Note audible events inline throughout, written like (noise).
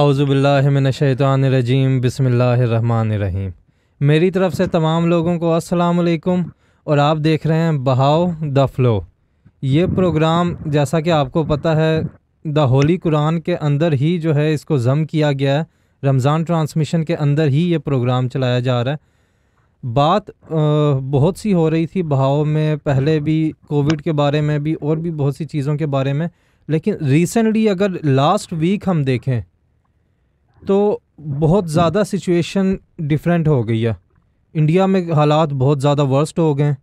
आउज़बिल्लिमिनशैतानरजीम बिस्मिल्लाहिर्रहमानिर्रहीम मेरी तरफ़ से तमाम लोगों को अस्सलाम वालेकुम और आप देख रहे हैं बहाव द फ्लो। ये प्रोग्राम, जैसा कि आपको पता है, द होली कुरान के अंदर ही जो है इसको ज़म किया गया है। रमज़ान ट्रांसमिशन के अंदर ही ये प्रोग्राम चलाया जा रहा है। बात बहुत सी हो रही थी बहाव में, पहले भी कोविड के बारे में भी और भी बहुत सी चीज़ों के बारे में। लेकिन रिसेंटली अगर लास्ट वीक हम देखें तो बहुत ज़्यादा सिचुएशन डिफरेंट हो गई है। इंडिया में हालात बहुत ज़्यादा वर्स्ट हो गए हैं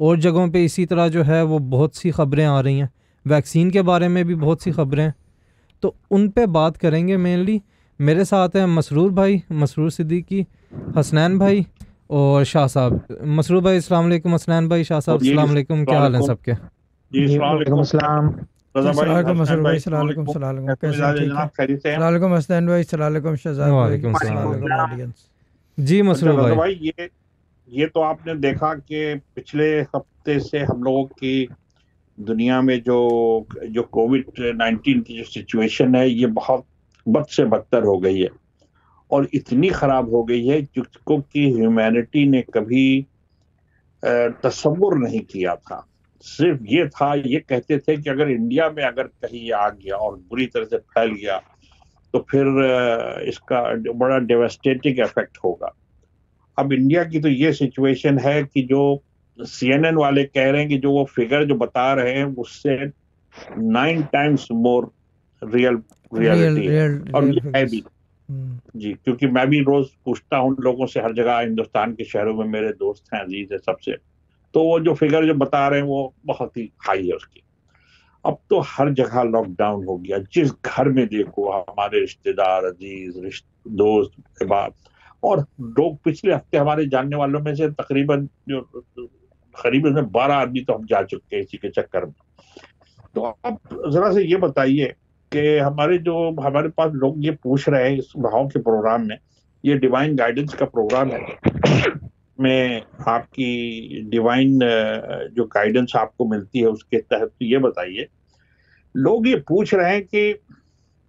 और जगहों पे इसी तरह जो है वो बहुत सी ख़बरें आ रही हैं। वैक्सीन के बारे में भी बहुत सी ख़बरें हैं। तो उन पे बात करेंगे मेनली मेरे साथ हैं मसरूर भाई मसरूर सिद्दीकी हसनैन भाई और शाह साहब। मसरूर भाई अस्सलाम वालेकुम हसनैन भाई शाह साहब अस्सलाम वालेकुम। क्या हाल है सबके? जी अस्सलाम। जी अच्छा, भाई ये ये तो आपने देखा कि पिछले हफ़्ते से हम लोगों की दुनिया में जो जो कोविड नाइन्टीन की जो सिचुएशन है ये बहुत बद से बदतर हो गई है और इतनी खराब हो गई है जिसको कि ह्यूमैनिटी ने कभी तस्वुर नहीं किया था सिर्फ़ ये था ये कहते थे कि अगर इंडिया में अगर कहीं ये आ गया और बुरी तरह से फैल गया तो फिर इसका बड़ा डेवास्टेटिंग इफ़ेक्ट होगा। अब इंडिया की तो ये सिचुएशन है कि जो सीएनएन वाले कह रहे हैं कि जो वो फिगर जो बता रहे हैं उससे nine times more real reality और ये है भी। हम्म। जी क्योंकि मैं भी रोज पूछता हूँ लोगों से हर जगह हिंदुस्तान के शहरों में मेरे दोस्त हैं अज़ीज़ है सबसे। तो वो जो फिगर जो बता रहे हैं, वो बहुत ही हाई है उसकी। अब तो हर जगह लॉकडाउन हो गया। जिस घर में देखो, हमारे रिश्तेदार, अज़ीज़ दोस्त बात और लोग पिछले हफ़्ते हमारे जानने वालों में से तकरीबन जो करीबन बारह आदमी तो हम जा चुके हैं इसी के चक्कर में। तो अब जरा से ये बताइए कि हमारे जो, हमारे पास लोग ये पूछ रहे हैं इस भाव के प्रोग्राम में, ये डिवाइन गाइडेंस का प्रोग्राम है। में आपकी डिवाइन जो गाइडेंस आपको मिलती है उसके तहत तो ये बताइए। लोग ये पूछ रहे हैं कि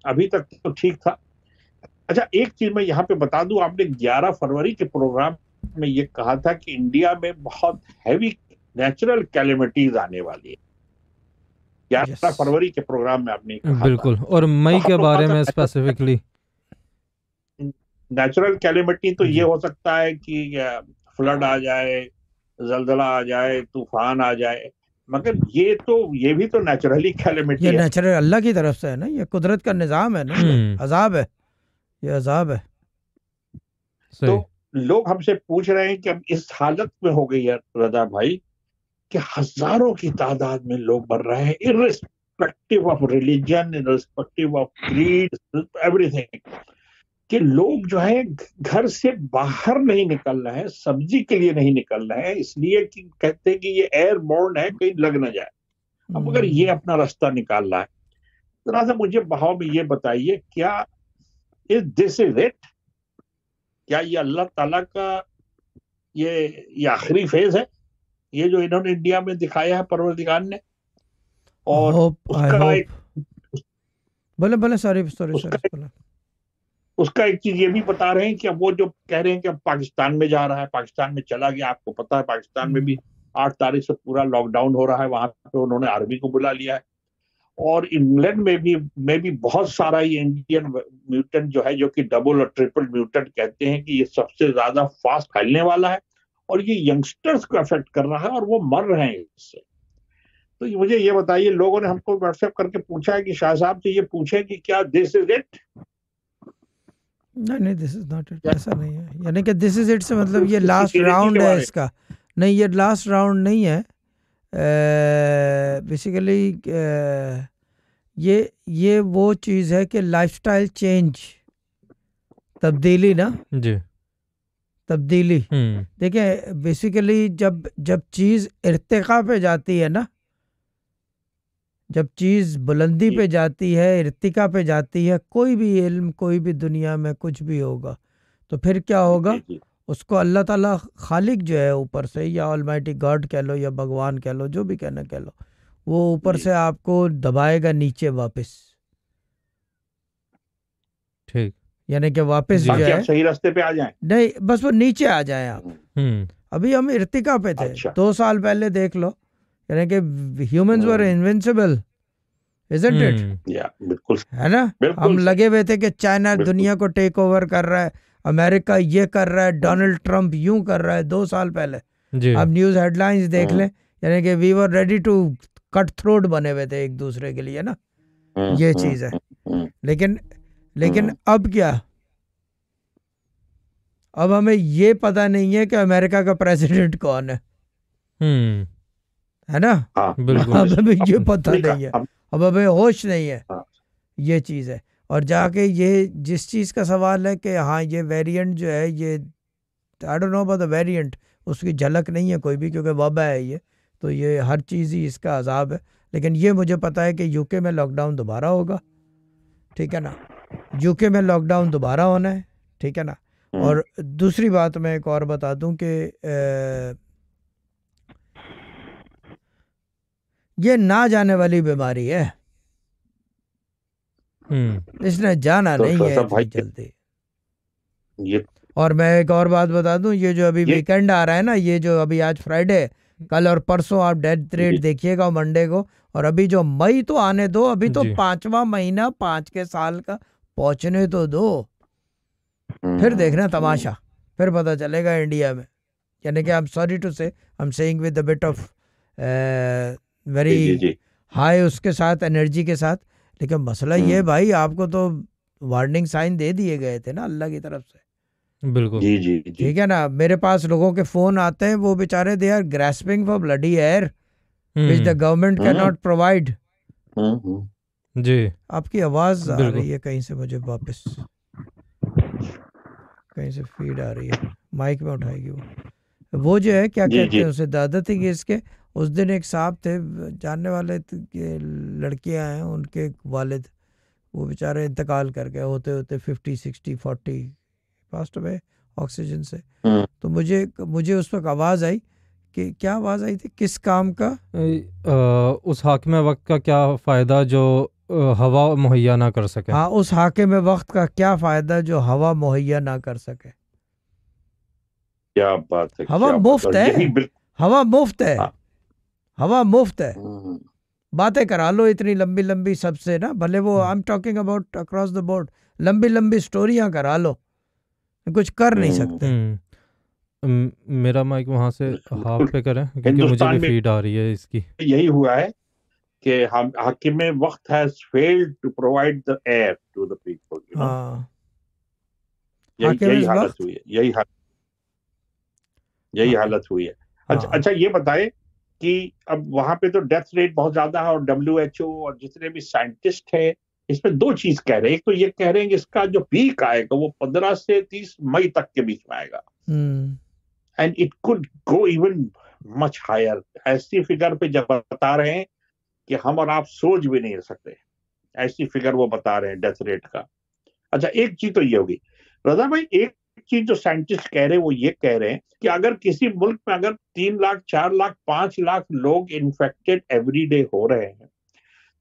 अभी तक तो ठीक था। अच्छा एक चीज़ मैं यहाँ पे बता दूँ आपने 11 फरवरी के प्रोग्राम में ये कहा था कि इंडिया में बहुत हैवी नेचुरल कैलेमिटीज आने वाली है। ग्यारह yes. फरवरी के प्रोग्राम में आपने कहा बिल्कुल था। और मई के बारे में स्पेसिफिकली नेचुरल कैलेमिटी तो ये हो सकता है कि फ्लड आ जाए जलजला आ जाए तूफ़ान आ जाए मगर ये तो ये भी तो नेचुरली कैलेमिटी ये नेचुरल अल्लाह की तरफ़ से है ना ये कुदरत का निज़ाम है ना हम्म। अजाब है ये अजाब है। तो लोग हमसे पूछ रहे हैं कि अब इस हालत में हो गई है रजा भाई कि हज़ारों की तादाद में लोग मर रहे हैं irrespective of religion irrespective of creed everything कि लोग जो है घर से बाहर नहीं निकल रहे हैं सब्ज़ी के लिए नहीं निकल रहे हैं इसलिए कि कहते हैं कि ये एयर बोर्न है कहीं लग ना जाए। अब अगर ये हम्म। अपना रास्ता निकाल रहा है जरा सा मुझे बहाव में ये बताइए क्या इज़ दिस इज़ इट क्या ये अल्लाह ताला का ये ये आखिरी फ़ेज़ है? ये जो इन्होंने इंडिया में दिखाया है परवरदिगार ने और hope, उसका एक बोले बोले सॉरी सॉरी सॉरी उसका एक चीज़ ये भी बता रहे हैं कि अब वो जो कह रहे हैं कि अब पाकिस्तान में जा रहा है, पाकिस्तान में चला गया, आपको पता है पाकिस्तान में भी। आठ तारीख से पूरा लॉकडाउन हो रहा है, वहाँ पे उन्होंने आर्मी को बुला लिया है और इंग्लैंड में भी में भी बहुत सारा ये इंडियन म्यूटेंट जो है, जो कि डबल और ट्रिपल म्यूटेंट कहते हैं कि ये सबसे ज़्यादा फास्ट फैलने वाला है और ये यंगस्टर्स को अफेक्ट कर रहा है और वो मर रहे हैं इससे तो मुझे ये बताइए, लोगों ने हमको व्हाट्सएप करके पूछा है कि शाह साहब से ये पूछे कि क्या दिस इज़ इट नहीं नहीं दिस इज़ नॉट इट ऐसा नहीं है। यानी कि दिस इज़ इट से मतलब ये लास्ट राउंड है इसका। नहीं ये लास्ट राउंड नहीं है। बेसिकली ये ये वो चीज़ है कि लाइफस्टाइल चेंज तब्दीली ना? जी। तब्दीली। हम्म। देखिए बेसिकली जब जब चीज़ इर्तिका पे जाती है ना जब चीज़ बुलंदी पे जाती है इर्तिका पे जाती है कोई भी इल्म कोई भी दुनिया में कुछ भी होगा तो फिर क्या होगा? उसको अल्लाह ताला खालिक जो है ऊपर से या ऑलमाइटी गॉड कह लो या भगवान कह लो जो भी कहना कह लो वो ऊपर से आपको दबाएगा नीचे वापस। ठीक। यानी कि वापस जो। है सही रास्ते पे आ जाएँ। नहीं बस वो नीचे आ जाए आप। हम्म। अभी हम इर्तिका पे थे अच्छा। दो साल पहले देख लो। यानी कि humans were. Invincible isn't it या बिल्कुल। है ना? बिल्कुल। हम लगे हुए थे कि चाइना दुनिया को टेक ओवर कर रहा है अमेरिका ये कर रहा है डोनाल्ड ट्रंप यूँ कर रहा है दो साल पहले। जी। अब न्यूज़ हेडलाइंस देख हाँ। लें यानी कि we were ready to cut throat बने हुए थे एक दूसरे के लिए ना? हम्म, ये हम्म, चीज़ है। लेकिन लेकिन। अब क्या? अब हमें ये पता नहीं है कि अमेरिका का प्रेसिडेंट (laughs) कौन है। हम्म। है ना? हाँ बिल्कुल। अब हमें ये पता नहीं है। अब- हमें होश नहीं है। हाँ। ये चीज़ है। और जाके ये जिस चीज़ का सवाल है कि हाँ ये वेरिएंट जो है ये I don't know about the variant उसकी झलक नहीं है कोई भी क्योंकि वबा है ये तो ये हर चीज़ ही इसका अजाब है। लेकिन ये मुझे पता है कि यूके में लॉकडाउन दोबारा होगा। ठीक है ना? यूके में लॉकडाउन दोबारा होना है। ठीक है ना? हम्म, और दूसरी बात मैं एक और बता दूँ कि ये ना जाने वाली बीमारी है। हम्म। इसने जाना तो नहीं है जल्दी। ये और मैं एक और बात बता दूँ ये जो अभी वीकेंड आ रहा है ना ये जो अभी आज फ्राइडे कल और परसों आप डेथ रेट। देखिएगा मंडे को और अभी जो मई तो आने दो अभी तो पांचवा महीना पाँच के साल का पहुँचने तो दो। हम्म, फिर देखना तमाशा फिर पता चलेगा इंडिया में। यानी कि आई am sorry to say I am saying with a bit of very high उसके साथ एनर्जी के साथ। लेकिन मसला ये है हम्म। भाई आपको तो वार्निंग साइन दे दिए गए थे ना अल्लाह की तरफ़ से। बिल्कुल। जी जी ठीक है ना? मेरे पास लोगों के फ़ोन आते हैं वो बेचारे they are grasping for bloody air which the government can not provide जी। आपकी आवाज़ आ रही है कहीं से मुझे वापस? कहीं से फ़ीड आ रही है। माइक में उठाएगी वो। वो जो है क्या कहते हैं उसे दादा थी कि इसके? उस दिन एक साहब थे जानने वाले थे कि लड़कियाँ हैं उनके वालिद वो बेचारे इंतकाल कर गए होते होते fifty sixty forty passed away oxygen से। हम्म। तो मुझे मुझे उस वक्त आवाज़ आई कि क्या आवाज़ आई थी? किस काम का? अ, उस हाकिम वक्त का क्या फ़ायदा जो हवा मुहैया ना कर सके? हाँ उस हाकिम वक्त का क्या फ़ायदा जो हवा मुहैया ना कर सके? क्या बात है हवा मुफ़्त है। हवा मुफ़्त है। हाँ। हवा मुफ़्त है। हम्म, बातें करा लो इतनी लंबी लंबी सबसे ना भले वो I am talking about across the board लंबी लंबी स्टोरियाँ करा लो। कुछ कर नहीं हम्म। सकते। हम्म। मेरा माइक वहाँ से हाफ़ पे करें क्योंकि मुझे भी फ़ीड आ रही है इसकी। यही हुआ है कि हम हाकिम वक्त has failed to provide the air to the people you know यही यही हालत हुई है यही हालत यही। हालत हुई है। अच्छा हाँ। अच्छा ये बताए कि अब वहाँ पे तो डेथ रेट बहुत ज़्यादा है और डब्ल्यू एच ओ और जितने भी साइंटिस्ट हैं इसमें दो चीज़ कह रहे हैं। एक तो ये कह रहे हैं कि इसका जो पीक आएगा वो पंद्रह से तीस मई तक के बीच में आएगा। And it could go even much higher ऐसी फिगर पे जब बता रहे हैं कि हम और आप सोच भी नहीं सकते। ऐसी फिगर वो बता रहे हैं डेथ रेट का। अच्छा एक चीज़ तो ये होगी। रजा भाई एक चीज़ जो साइंटिस्ट कह रहे हैं वो ये कह रहे हैं कि अगर किसी मुल्क में अगर तीन लाख चार लाख पाँच लाख लोग इन्फेक्टेड एवरी डे हो रहे हैं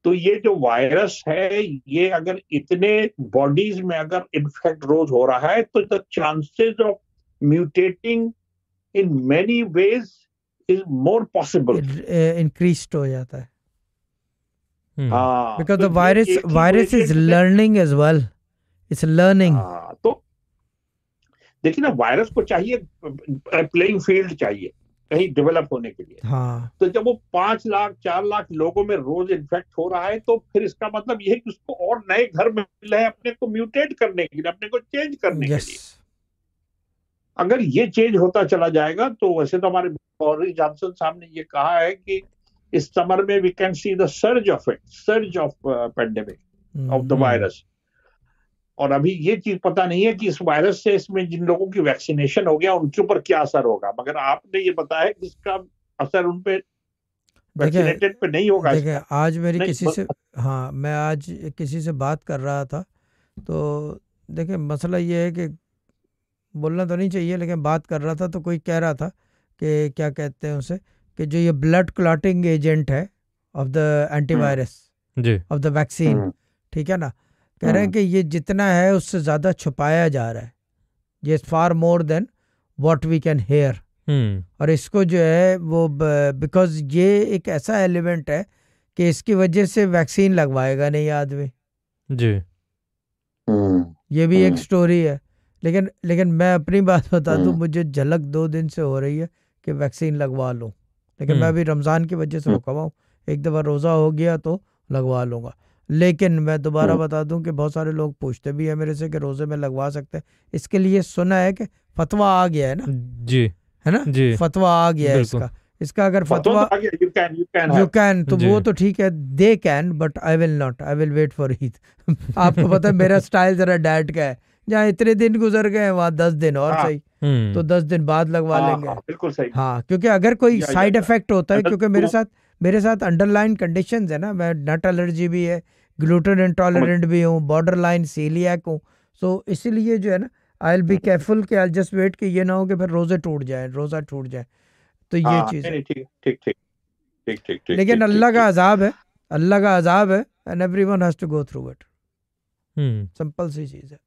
तो ये जो वायरस है ये अगर इतने बॉडीज में अगर इन्फेक्ट रोज हो रहा है तो the chances of mutating in many ways is more possible. Increase हो जाता है। हम्म, हाँ because the virus virus is learning as well it's learning हाँ, तो देखिए ना वायरस को चाहिए प्लेइंग फ़ील्ड चाहिए कहीं डेवलप होने के लिए। हाँ। तो जब वो पाँच लाख चार लाख लोगों में रोज इन्फेक्ट हो रहा है तो फिर इसका मतलब ये है कि उसको और नए घर मिल रहे हैं अपने को म्यूटेट करने के लिए अपने को चेंज करने के लिए। अगर ये चेंज होता चला जाएगा तो वैसे तो हमारे बोरिस जॉनसन साहब ने ये कहा है कि इस समर में we can see the surge of it surge of pandemic of the. Virus और अभी ये चीज़ पता नहीं है कि इस वायरस से इसमें जिन लोगों की वैक्सीनेशन हो गया उनके ऊपर क्या असर होगा। मगर आपने ये बताया कि इसका असर उन पे देखिए वैक्सीनेटेड पे नहीं होगा देखिए आज मेरी किसी से हाँ मैं आज किसी से बात कर रहा था तो देखिए मसला ये है कि बोलना तो नहीं चाहिए लेकिन बात कर रहा था तो कोई कह रहा था कि क्या कहते हैं उसे कि जो ये ब्लड क्लॉटिंग एजेंट है ऑफ़ द एंटीवायरस जी। ऑफ़ द वैक्सीन ठीक है ना? कह रहे हैं कि ये जितना है उससे ज़्यादा छुपाया जा रहा है। ये far more than what we can hear और इसको जो है वो बिकॉज़ ये एक ऐसा एलिमेंट है कि इसकी वजह से वैक्सीन लगवाएगा नहीं आदमी। जी। हम्म, ये भी एक हम्म। स्टोरी है। लेकिन लेकिन मैं अपनी बात बता दूँ हम्म। मुझे झलक दो दिन से हो रही है कि वैक्सीन लगवा लूँ। लेकिन मैं हम्म। अभी रमज़ान की वजह से हम्म। रुका हुआ हूँ। एक दफ़ा रोज़ा हो गया तो लगवा लूँगा। लेकिन मैं दोबारा हम्म। बता दूँ कि बहुत सारे लोग पूछते भी है मेरे से कि रोज़े में लगवा सकते हैं। इसके लिए सुना है कि फतवा आ गया है ना? जी। है ना? जी। फतवा आ गया है इसका। इसका अगर फतवा फतवा तो आ गया, you can- you can you can तो वो तो ठीक है they can but I will not I will wait for Eid आपको पता है मेरा स्टाइल जरा डैड का है। जहाँ इतने दिन गुजर गए वहाँ दस दिन और हाँ। सही। हम्म। तो दस दिन बाद लगवा हाँ, लेंगे। हाँ, बिल्कुल सही। हाँ क्योंकि अगर कोई या- या- साइड इफ़ेक्ट होता है क्योंकि मेरे तो- साथ मेरे साथ अंडरलाइन कंडीशंस है ना मैं नट एलर्जी भी है ग्लूटेन इंटॉलरेंट भी हूँ बॉर्डर लाइन सीलियक हूँ। सो इसीलिए जो है ना आई विल बी केयरफुल कि आई जस्ट वेट कि ये ना हो कि फिर रोज़े टूट जाए रोजा टूट जाए। तो ये हाँ, चीज़ है। ठीक ठीक ठीक ठीक लेकिन अल्लाह का अजाब है अल्लाह का अजाब है and everyone has to go through it hmm. Simple सी चीज़ है।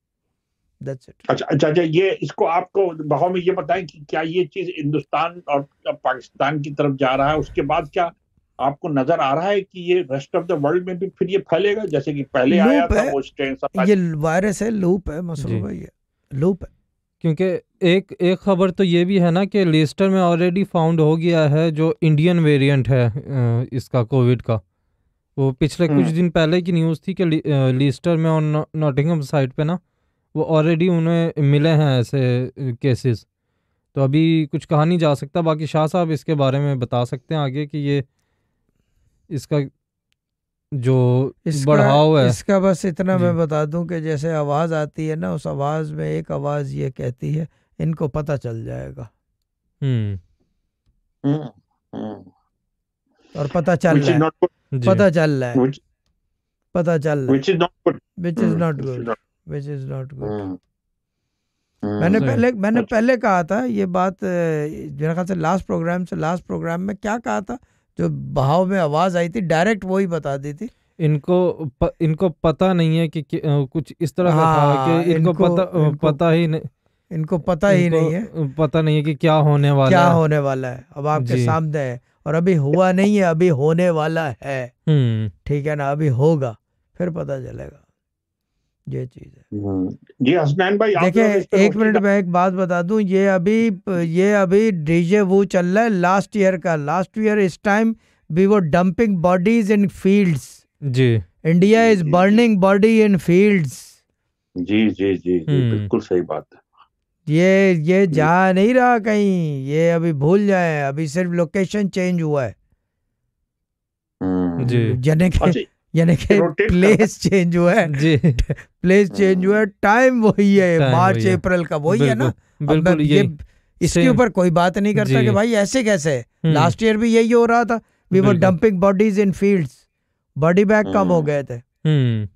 दैट्स इट अच्छा अच्छा अच्छा ये इसको आपको बहाव में ये बताएँ कि क्या ये चीज़ हिंदुस्तान और पाकिस्तान की तरफ़ जा रहा है उसके बाद क्या आपको नज़र आ रहा है कि ये रेस्ट ऑफ़ द वर्ल्ड में भी फिर ये फैलेगा? जैसे कि पहले आया था वो स्ट्रेन ये वायरस है लूप है मसरूफ। भाई ये लूप है। क्योंकि एक एक खबर तो ये भी है ना कि लिस्टर में ऑलरेडी फाउंड हो गया है जो इंडियन वेरिएंट है इसका कोविड का। वो पिछले कुछ हम्म। दिन पहले की न्यूज़ थी कि लिस्टर में और नॉ- नॉटिंघम साइड पे ना वो ऑलरेडी उन्हें मिले हैं ऐसे केसेस तो अभी कुछ कहा नहीं जा सकता बाकी शाह साहब इसके बारे में बता सकते हैं आगे कि ये इसका जो इसका बढ़ाव है। इसका बस इतना मैं बता दूँ कि जैसे आवाज़ आती है ना उस आवाज़ में एक आवाज़ ये कहती है इनको पता चल जाएगा। हम्म। और पता चल रहा है। पता चल रहा है। पता चल रहा है। which is not good which is hmm, not good which is not good hmm, hmm, मैंने पहले मैंने अच्छा। पहले कहा था ये बात मेरे ख्याल से लास्ट प्रोग्राम से लास्ट प्रोग्राम में क्या कहा था? जो बहाव में आवाज़ आई थी डायरेक्ट वही बता दी थी। इनको प, इनको पता नहीं है कि, कि कुछ इस तरह का था हाँ, कि इनको, इनको- पता इनको पता ही नहीं। इनको पता ही इनको, नहीं है। पता नहीं है कि क्या होने वाला क्या है। होने वाला है। अब आपके सामने है और अभी हुआ नहीं है अभी होने वाला है। हम्म। ठीक है ना अभी होगा फिर पता चलेगा। ये चीज़ है। हम्म। जी हसनैन भाई देखिए एक मिनट में एक बात बता दूँ ये अभी ये अभी डीजे वो चल रहा है लास्ट ईयर का। लास्ट ईयर इस टाइम वी वो dumping bodies in fields ji. India is. Burning body in fields जी जी जी हम्म। बिल्कुल सही बात है। ये ये जा। नहीं रहा कहीं ये अभी भूल जाए अभी सिर्फ़ लोकेशन चेंज हुआ है। हम्म। जी। यानी कि अच्छा यानी कि प्लेस चेंज हुआ है। जी। प्लेस चेंज हुआ है। टाइम वही है मार्च अप्रैल का वही है ना। बिल्कुल ये इसके ऊपर कोई बात नहीं करता। कि भाई ऐसे कैसे? हम्म, लास्ट ईयर भी यही हो रहा था। We were dumping bodies in fields body bag कम हो हम्म। गए थे। हम्म।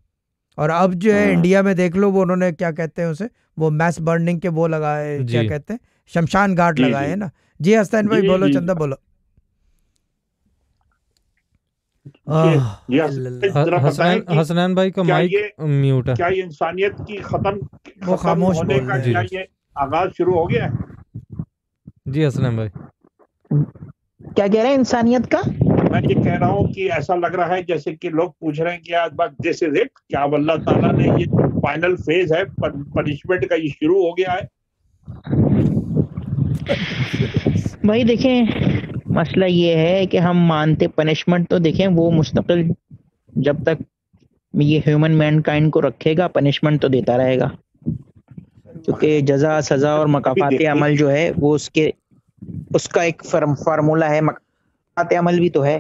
और अब जो है हाँ। इंडिया में देख लो वो उन्होंने क्या कहते हैं उसे? वो मैस बर्निंग के वो लगाए क्या कहते हैं? शमशान घाट लगाए है ना? जी हस्तैन भाई बोलो चंदा बोलो जी आह, जी अल्लाह। हस- जरा बताएँ हसनैन भाई का माइक म्यूट है। क्या ये इंसानियत की खत्म वो खामोश होने का रहे क्या ये आगाज़ शुरू हो गया है? जी हसनैन भाई। क्या कह रहे हैं इंसानियत का? मैं ये कह रहा हूँ कि ऐसा लग रहा है जैसे कि लोग पूछ रहे हैं कि आज बात दिस इज़ इट क्या अल्लाह ताला ने ये फाइनल फ़ेज़ है पनिशमेंट का ये शुरू हो गया है? (laughs) भाई देखें मसला ये है कि हम मानते पनिशमेंट तो देखें वो मुस्तकिल जब तक ये ह्यूमन मैनकाइंड को रखेगा पनिशमेंट तो देता रहेगा। क्योंकि जजा सजा और मकाफात अमल जो है वो उसके उसका एक फार्मूला है मकाफात अमल भी तो है।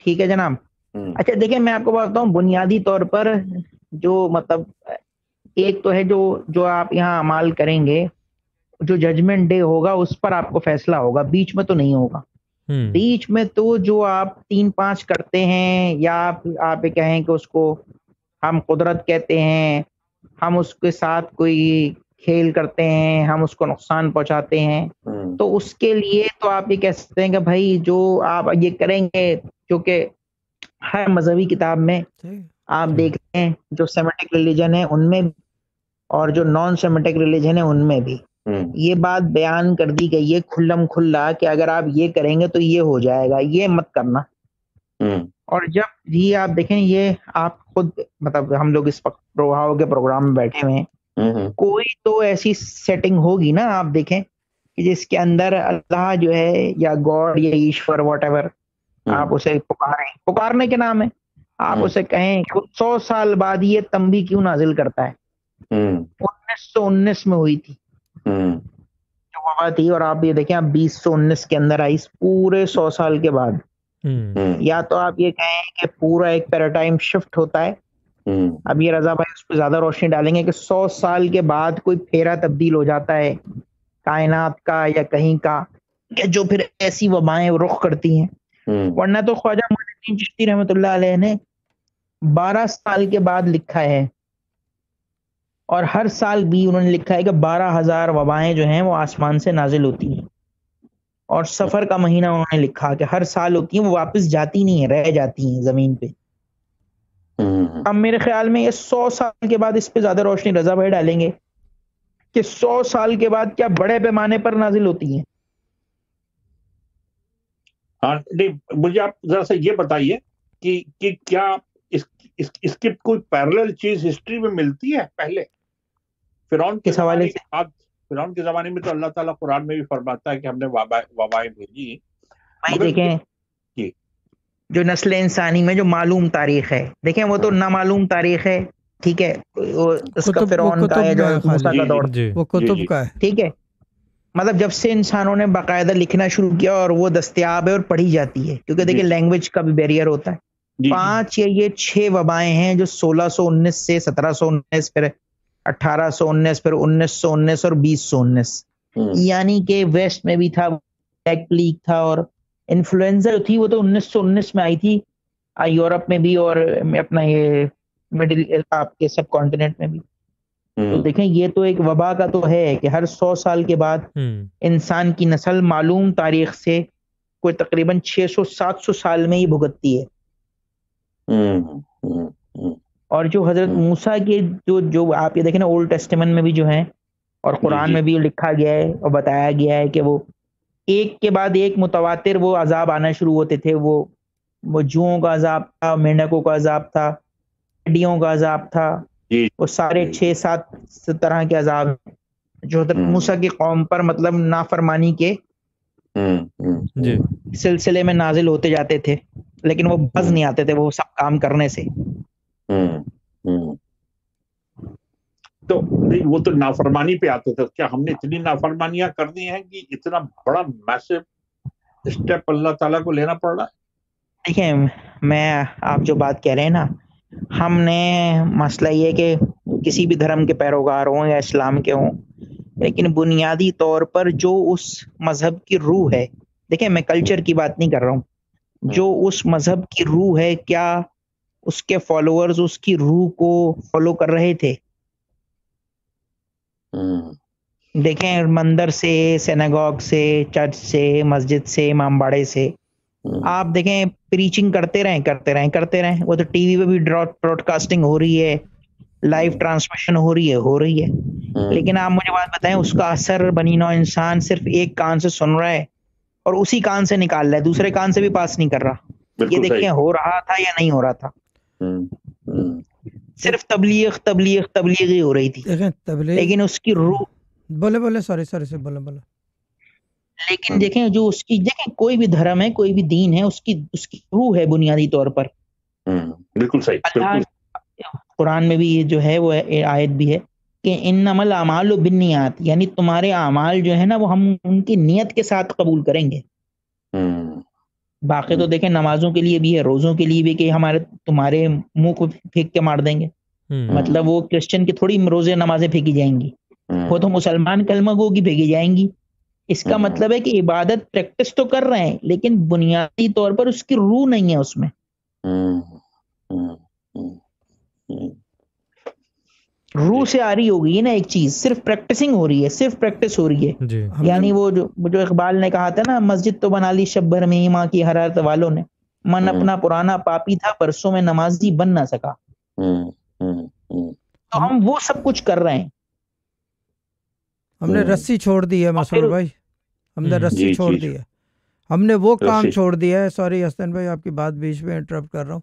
ठीक है जनाब? हम्म, अच्छा देखिए मैं आपको बताता हूँ बुनियादी तौर पर जो मतलब एक तो है जो जो आप यहाँ अमाल करेंगे जो जजमेंट डे होगा उस पर आपको फैसला होगा। बीच में तो नहीं होगा। हम्म। बीच में तो जो आप तीन पाँच करते हैं या आप आप ये कहें कि उसको हम कुदरत कहते हैं हम उसके साथ कोई खेल करते हैं हम उसको नुकसान पहुंचाते हैं हम्म, तो उसके लिए तो आप ये कह सकते हैं कि भाई जो आप ये करेंगे क्योंकि हर मजहबी किताब में आप देख रहे हैं जो सेमेटिक रिलीजन है उनमें और जो नॉन सेमेटिक रिलीजन है उनमें भी। ये बात बयान कर दी गई है खुल्लम खुल्ला कि अगर आप ये करेंगे तो ये हो जाएगा ये मत करना। हम्म। और जब ये आप देखें ये आप खुद मतलब हम लोग इस प्रभाव के प्रोग्राम में बैठे हुए हैं। हम्म, कोई तो ऐसी सेटिंग होगी ना आप देखें कि जिसके अंदर अल्लाह जो है या गॉड या ईश्वर वॉट आप उसे पुकारें। पुकारने के नाम है। आप उसे कहें सौ साल बाद ये तंबी क्यों नाजिल करता है? उन्नीस सौ उन्नीस में हुई थी। हम्म। जो वबा थी और आप ये देखें आप बीस सौ उन्नीस के अंदर आई पूरे सौ साल के बाद। हम्म। हम्म। या तो आप ये कहें कि पूरा एक पैराटाइम शिफ्ट होता है। अब ये रजा भाई उस पर ज़्यादा रोशनी डालेंगे कि सौ साल के बाद कोई फेरा तब्दील हो जाता है कायनात का या कहीं का या जो फिर ऐसी वबाएँ रुख करती हैं। वरना तो ख्वाजा मोहद्दीन चिश्ती रहमत ने बारह साल के बाद लिखा है और हर साल भी उन्होंने लिखा है कि बारह हज़ार वबाएँ जो हैं वो आसमान से नाजिल होती हैं। और सफ़र का महीना उन्होंने लिखा कि हर साल होती है वो वापस जाती नहीं है रह जाती हैं ज़मीन पे। हम्म। अब मेरे ख्याल में ये सौ साल के बाद इस पे ज़्यादा रोशनी रजा भाई डालेंगे कि सौ साल के बाद क्या बड़े पैमाने पर नाजिल होती है? हाँ मुझे आप जरा सा ये बताइए कि कि क्या इस, इस, इसकी कोई पैरेलल चीज़ हिस्ट्री में मिलती है पहले? फिरौन के हवाले से आज फिरौन के जमाने में तो अल्लाह ताला कुरान में भी फरमाता है कि हमने वबाएँ भेजी। भाई देखें जो। नस्ल इंसानी में जो मालूम तारीख है देखें वो तो नामालूम तारीख है ठीक है वो उसका फिरौन का है जो मूसा का दौर वो कुतुब का है। ठीक है मतलब जब से इंसानों ने बाकायदा लिखना शुरू किया और वो दस्तियाब है और पढ़ी जाती है क्योंकि देखिए लैंग्वेज का भी बैरियर होता है। पाँच या ये छह वबाएँ हैं जो 1619 से 1719 फिर अठारह सौ उन्नीस फिर उन्नीस सौ उन्नीस और बीस सौ उन्नीस हम्म। यानी कि वेस्ट में भी था ब्लैक प्लीग था और इन्फ्लुएंजा जो थी वो तो उन्नीस सौ उन्नीस में आई थी यूरोप में भी और अपना ये मिडिल आपके सब कॉन्टिनेंट में भी तो हम्म। देखें ये तो एक वबा का तो है कि हर सौ साल के बाद हम्म। इंसान की नस्ल मालूम तारीख से कोई तकरीबन 600-700 साल में ही भुगतती है और जो हज़रत हम्म। मूसा के जो जो आप ये देखें ना ओल्ड टेस्टमेंट में भी जो है और कुरान में भी लिखा गया है और बताया गया है कि वो एक के बाद एक मुतवातिर वो अजाब आना शुरू होते थे। वो वो जुओं का अजाब था मेंढकों का अजाब था हड्डियों का अजाब था। वो सारे छह सात तरह के अजाब जो हज़रत हम्म। मूसा की कौम पर मतलब नाफरमानी के हम्म, सिलसिले में नाजिल होते जाते थे लेकिन वो बज नहीं आते थे वो सब काम करने से। तो नहीं वो तो नाफरमानी पे आते थे। क्या हमने इतनी नाफरमानियाँ कर दी हैं कि इतना बड़ा मैसिव स्टेप अल्लाह ताला को लेना पड़ रहा है? देखिए मैं आप जो बात कह रहे हैं ना हमने मसला ये कि किसी भी धर्म के पैरोकार हों या इस्लाम के हों लेकिन बुनियादी तौर पर जो उस मज़हब की रूह है देखिए मैं कल्चर की बात नहीं कर रहा हूँ। जो उस मज़हब की रूह है क्या उसके फॉलोअर्स उसकी रूह को फॉलो कर रहे थे। हम्म। देखें मंदिर से सेनागॉग से चर्च से मस्जिद से इमामबाड़े से। हम्म। आप देखें प्रीचिंग करते रहें करते रहें करते रहें। वो तो टीवी पे भी ब्रॉडकास्टिंग हो रही है। लाइव ट्रांसमिशन हो रही है हो रही है। हम्म। लेकिन आप मुझे बात बताएँ उसका असर बनी नौ इंसान सिर्फ़ एक कान से सुन रहा है और उसी कान से निकाल रहा है दूसरे कान से भी पास नहीं कर रहा। ये देखिए हो रहा था या नहीं हो रहा था? सिर्फ़ तबलीग तबलीग तबलीग ही हो रही थी। तबलीग लेकिन उसकी रूह बोले बोले सॉरी सॉरी से बोले बोले। लेकिन देखें जो उसकी देखें कोई भी धर्म है कोई भी दीन है उसकी उसकी रूह है बुनियादी तौर पर। बिल्कुल सही कुरान में भी ये जो है वो आयत भी है कि इन अमल अमाल बिनियात यानी तुम्हारे अमाल जो है ना वो हम उनकी नियत के साथ कबूल करेंगे। बाकी तो हम्म। देखें नमाजों के लिए भी है रोजों के लिए भी कि हमारे तुम्हारे मुँह को फेंक के मार देंगे। हम्म। मतलब वो क्रिश्चियन की थोड़ी रोज़े नमाजें फेंकी जाएँगी। वो तो हम्म। मुसलमान कलमा गो की फेंकी जाएँगी। इसका मतलब है कि इबादत प्रैक्टिस तो कर रहे हैं लेकिन बुनियादी तौर पर उसकी रूह नहीं है उसमें। रूह से आ रही होगी ना एक चीज़ सिर्फ़ प्रैक्टिसिंग हो रही है सिर्फ़ प्रैक्टिस हो रही है। यानी वो जो जो इकबाल ने कहा था ना मस्जिद तो बना ली शब्बर में माँ की हरारत वालों ने। मन हम्म। अपना पुराना पापी था परसों में नमाजी बन ना सका। तो हम वो सब कुछ कर रहे हैं। हमने रस्सी छोड़ दी है मसूर भाई। हमने रस्सी छोड़ दी है। हमने वो काम छोड़ दिया है। सॉरी हसन भाई आपकी बात बीच में इंटरप्ट कर रहा हूँ।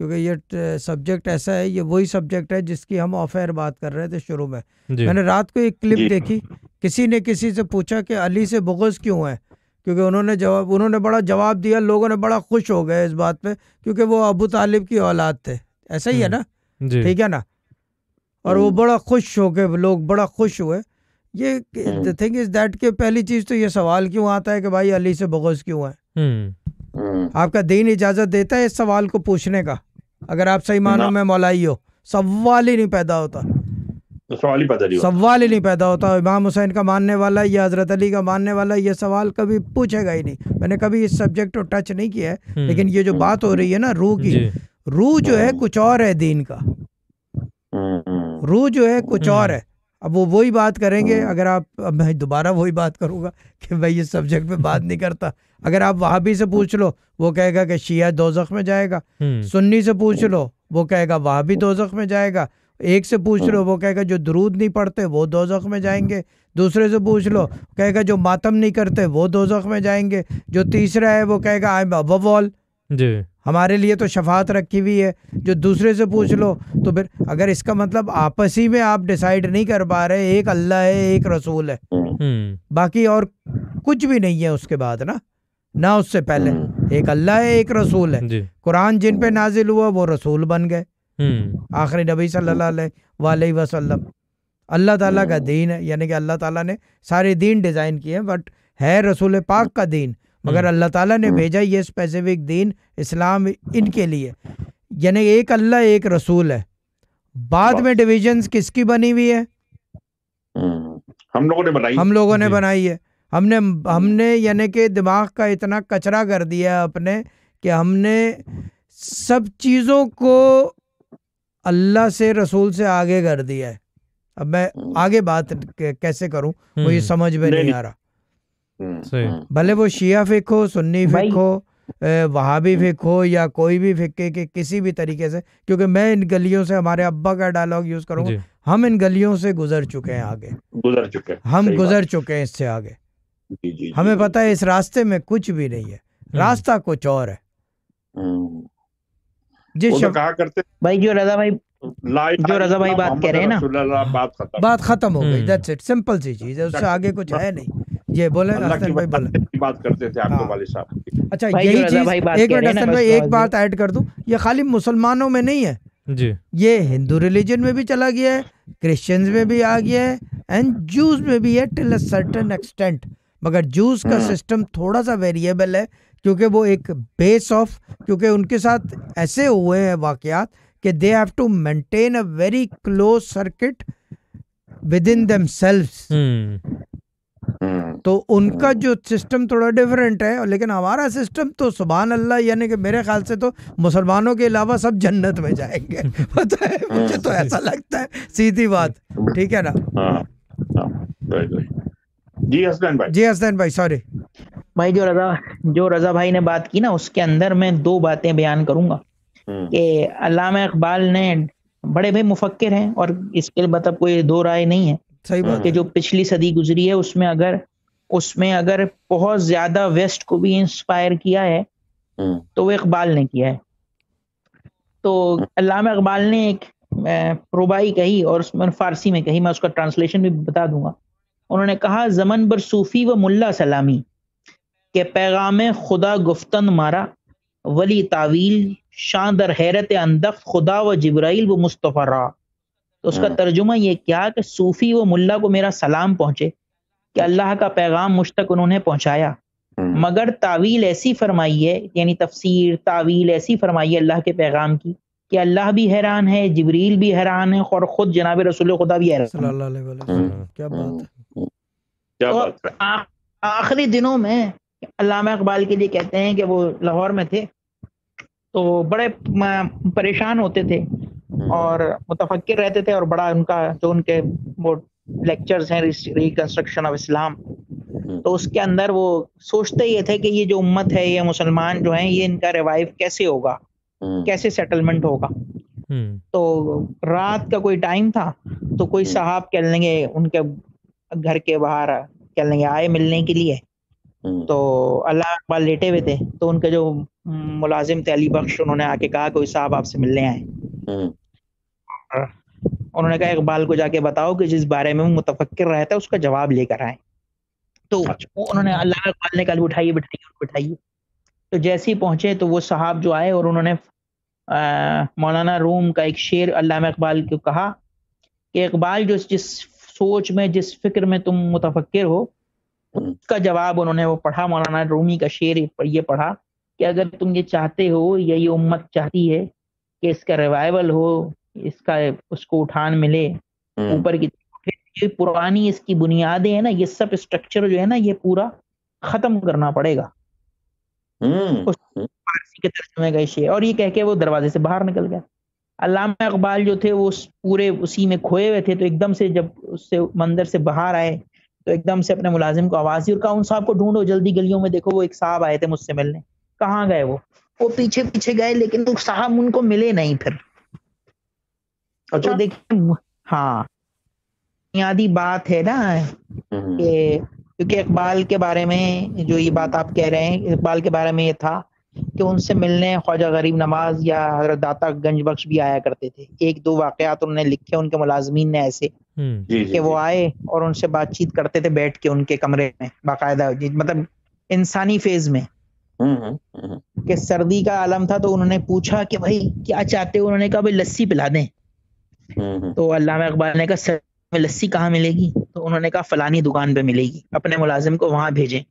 क्योंकि ये सब्जेक्ट ऐसा है ये वही सब्जेक्ट है जिसकी हम ऑफ़ एयर बात कर रहे थे शुरू में। मैंने रात को एक क्लिप देखी किसी ने किसी से पूछा कि अली से बुगज क्यों है? क्योंकि उन्होंने जवाब उन्होंने बड़ा जवाब दिया लोगों ने बड़ा खुश हो गए इस बात पे क्योंकि वो अबू तालिब की औलाद थे। ऐसा ही है हम्म। ना? ठीक है ना? और वो हम्म। बड़ा खुश हो गए लोग बड़ा खुश हुए। ये थिंग इज़ दैट के पहली चीज़ तो ये सवाल क्यों आता है कि भाई अली से बगोज क्यों है? हम्म। आपका दीन इजाज़त देता है इस सवाल को पूछने का। अगर आप सही मानो में मौलाई हो सवाल ही नहीं पैदा होता। तो सवाल ही पैदा नहीं सवाल ही नहीं पैदा होता। इमाम हुसैन का मानने वाला या हज़रत अली का मानने वाला ये सवाल कभी पूछेगा ही नहीं। मैंने कभी इस सब्जेक्ट को टच नहीं किया है हम्म। लेकिन ये जो हम्म। बात हो रही है ना रूह की रूह जो है कुछ और है दीन का। रूह जो है कुछ और है। अब वो वही बात करेंगे हाँ। अगर आप अब मैं दोबारा वही बात करूँगा कि भाई इस सब्जेक्ट पे बात नहीं करता। अगर आप वहाँ भी से पूछ लो वो कहेगा कि शिया दोजख में जाएगा। हम्म। सुन्नी से पूछ लो वो कहेगा वहाबी दोजख में जाएगा। एक से पूछ लो हाँ। वो कहेगा जो दरूद नहीं पढ़ते वो दोजख में जाएँगे। दूसरे से पूछ लो कहेगा जो मातम नहीं करते वो दोजख में जाएँगे। जो तीसरा है वो कहेगा आई एम अबवॉल जी। हमारे लिए तो शफात रखी हुई है जो दूसरे से पूछ लो तो फिर अगर इसका मतलब आपस ही में आप डिसाइड नहीं कर पा रहे एक अल्लाह है एक रसूल है। हम्म। बाकी और कुछ भी नहीं है उसके बाद ना ना उससे पहले। हम्म। एक अल्लाह है एक रसूल है। कुरान जिन पे नाजिल हुआ वो रसूल बन गए। हम्म। आखिरी नबी सल्लल्लाहु अलैहि वसल्लम। अल्लाह ताला का दीन है यानी कि अल्लाह ताला ने सारे दीन डिज़ाइन किए बट है रसूल पाक का दीन। मगर हम्म। अल्लाह ताला ने हम्म। भेजा ये स्पेसिफिक दीन इस्लाम इनके लिए। यानी एक अल्लाह एक रसूल है। बाद में डिविजन्स किसकी बनी हुई है? हम्म। हम लोगों ने बनाई। हम लोगों ने बनाई है। हमने हमने यानी कि दिमाग का इतना कचरा कर दिया अपने कि हमने सब चीज़ों को अल्लाह से रसूल से आगे कर दिया है। अब मैं आगे बात कैसे करूँ? मुझे समझ में नहीं नहीं। आ रहा। भले वो शिया फिक हो सुन्नी फिक हो वहाबी फिक हो या कोई भी फिक्के के किसी भी तरीके से क्योंकि मैं इन गलियों से हमारे अब्बा का डायलॉग यूज़ करूँगा। हम इन गलियों से गुजर चुके हैं आगे। गुजर चुके हैं हम गुजर चुके हैं इससे आगे। जी, जी, हमें पता है इस रास्ते में कुछ भी नहीं है। हम्म। रास्ता कुछ और है। जी तो कहा करते भाई जो रजा भाई जो रजा भाई बात कह रहे हैं ना। बात खत्म। बात खत्म हो गई दैट्स इट सिंपल सी चीज़ है उससे आगे कुछ है नहीं। ये बोले हसन भाई बोले। बात करते थे आपको हाँ। वाले साहब। अच्छा यही चीज़ एक मिनट हसन भाई एक बात ऐड कर दूँ ये खाली मुसलमानों में नहीं है। जी। ये हिंदू रिलीजन में भी चला गया है क्रिश्चियंस में भी आ गया है एंड जूस में भी है टिल अ सर्टेन एक्सटेंट मगर जूस का सिस्टम। थोड़ा सा वेरिएबल है क्योंकि वो एक बेस ऑफ़ क्योंकि उनके साथ ऐसे हुए हैं वाकयात कि they have to maintain a very close circuit with in them तो उनका जो सिस्टम थोड़ा डिफरेंट है लेकिन हमारा सिस्टम तो सुबह अल्लाह यानी कि मेरे ख्याल से तो मुसलमानों के अलावा सब जन्नत में जाएँगे। (laughs) पता है मुझे तो ऐसा लगता है सीधी बात। ठीक है ना? हाँ, हाँ, जी हसन भाई। जी हसन भाई सॉरी भाई जो रजा जो रजा भाई ने बात की ना उसके अंदर मैं दो बातें बयान करूँगा हम्म। कि अल्लामा इकबाल ने बड़े भाई मुफक्र हैं और इसके मतलब कोई दो राय नहीं है। सही बात कि जो पिछली सदी गुजरी है उसमें अगर उसमें अगर बहुत ज़्यादा वेस्ट को भी इंस्पायर किया है हम्म। तो वो इकबाल ने किया है। तो अल्लामा इकबाल ने एक रुबाई कही और उसमें फारसी में कही मैं उसका ट्रांसलेशन भी बता दूँगा। उन्होंने कहा जमन बर सूफी व मुल्ला सलामी के पैगाम खुदा गुफ्तन मारा वली तावील शानदर हैरत अंदख खुदा व जब्राइल व मुस्तफ़ा रहा तो उसका हाँ। तर्जुमा ये क्या कि सूफी व मुल्ला को मेरा सलाम पहुँचे कि अल्लाह का पैगाम मुझ तक उन्होंने पहुँचाया हाँ। मगर तावील ऐसी फरमाई है यानी तफसीर तावील ऐसी फरमाई है अल्लाह के पैगाम की कि अल्लाह भी हैरान है जबरील भी हैरान है और खुद जनाब रसुल खुदा भी हैरान हाँ। क्या बात तो आखिरी दिनों में अल्लामा इकबाल के लिए कहते हैं कि वो लाहौर में थे तो बड़े परेशान होते थे हम्म। और मुतफक्र रहते थे और बड़ा उनका जो उनके वो लेक्चर्स हैं रिकंस्ट्रक्शन ऑफ़ इस्लाम तो उसके अंदर वो सोचते ये थे कि ये जो उम्मत है ये मुसलमान जो हैं ये इनका रिवाइव कैसे होगा? हम्म। कैसे सेटलमेंट होगा? हम्म। तो रात का कोई टाइम था तो कोई साहब कह लेंगे उनके घर के बाहर कह लेंगे आए मिलने के लिए। तो अल्लाह अकबाल लेटे हुए थे तो उनके जो मुलाजिम थे अली बख्श उन्होंने आके कहा कोई साहब आपसे मिलने आए। उन्होंने कहा इकबाल को जाके बताओ कि जिस बारे में मुतफक्र रहता है उसका जवाब लेकर आए। तो अच्छा। उन्होंने अल्लाह इकबाल ने कहा बिठाइए बिठाइए बिठाइए। तो जैसे ही पहुँचे तो वो साहब जो आए और उन्होंने मौलाना रूम का एक शेर अल्लाह इकबाल को कहा कि इकबाल जो जिस सोच में जिस फ़िक्र में तुम मुतफक्र हो उसका जवाब उन्होंने वो पढ़ा मौलाना रूमी का शेर ये पढ़ा कि अगर तुम ये चाहते हो या ये उम्मत चाहती है कि इसका रिवाइवल हो इसका उसको उठान मिले हम्म। ऊपर की ये पुरानी इसकी बुनियादें है ना ये सब स्ट्रक्चर जो है ना ये पूरा खत्म करना पड़ेगा हम्म। फारसी के तर्जुमे का शेर और ये कह के वो दरवाजे से बाहर निकल गया अल्लामा इकबाल जो थे वो उस पूरे उसी में खोए हुए थे तो एकदम से जब उससे मंदिर से बाहर आए तो एकदम से अपने मुलाजिम को आवाज़ दी और कहा उन साहब को ढूंढो जल्दी गलियों में देखो वो एक साहब आए थे मुझसे मिलने कहाँ गए वो वो पीछे पीछे गए लेकिन वो साहब उनको मिले नहीं फिर। तो अच्छा। तो देखिए हाँ। बुनियादी बात है ना हम्म। कि क्योंकि इकबाल के बारे में जो ये बात आप कह रहे हैं इकबाल के बारे में ये था कि उनसे मिलने ख्वाजा गरीब नवाज़ या हज़रत दाता गंज बख्श भी आया करते थे। एक दो वाकयात उन्होंने लिखे उनके मुलाजमीन ने ऐसे हम्म। कि वो आए और उनसे बातचीत करते थे बैठ के उनके कमरे में बाकायदा मतलब इंसानी फ़ेज़ में। हम्म, हम्म, कि सर्दी का आलम था तो उन्होंने पूछा कि भाई क्या चाहते हो? उन्होंने कहा भाई लस्सी पिला दें। तो अल्लाह इकबाल ने कहा में लस्सी कहाँ मिलेगी? तो उन्होंने कहा फलानी दुकान पे मिलेगी अपने मुलाजिम को वहाँ भेजें।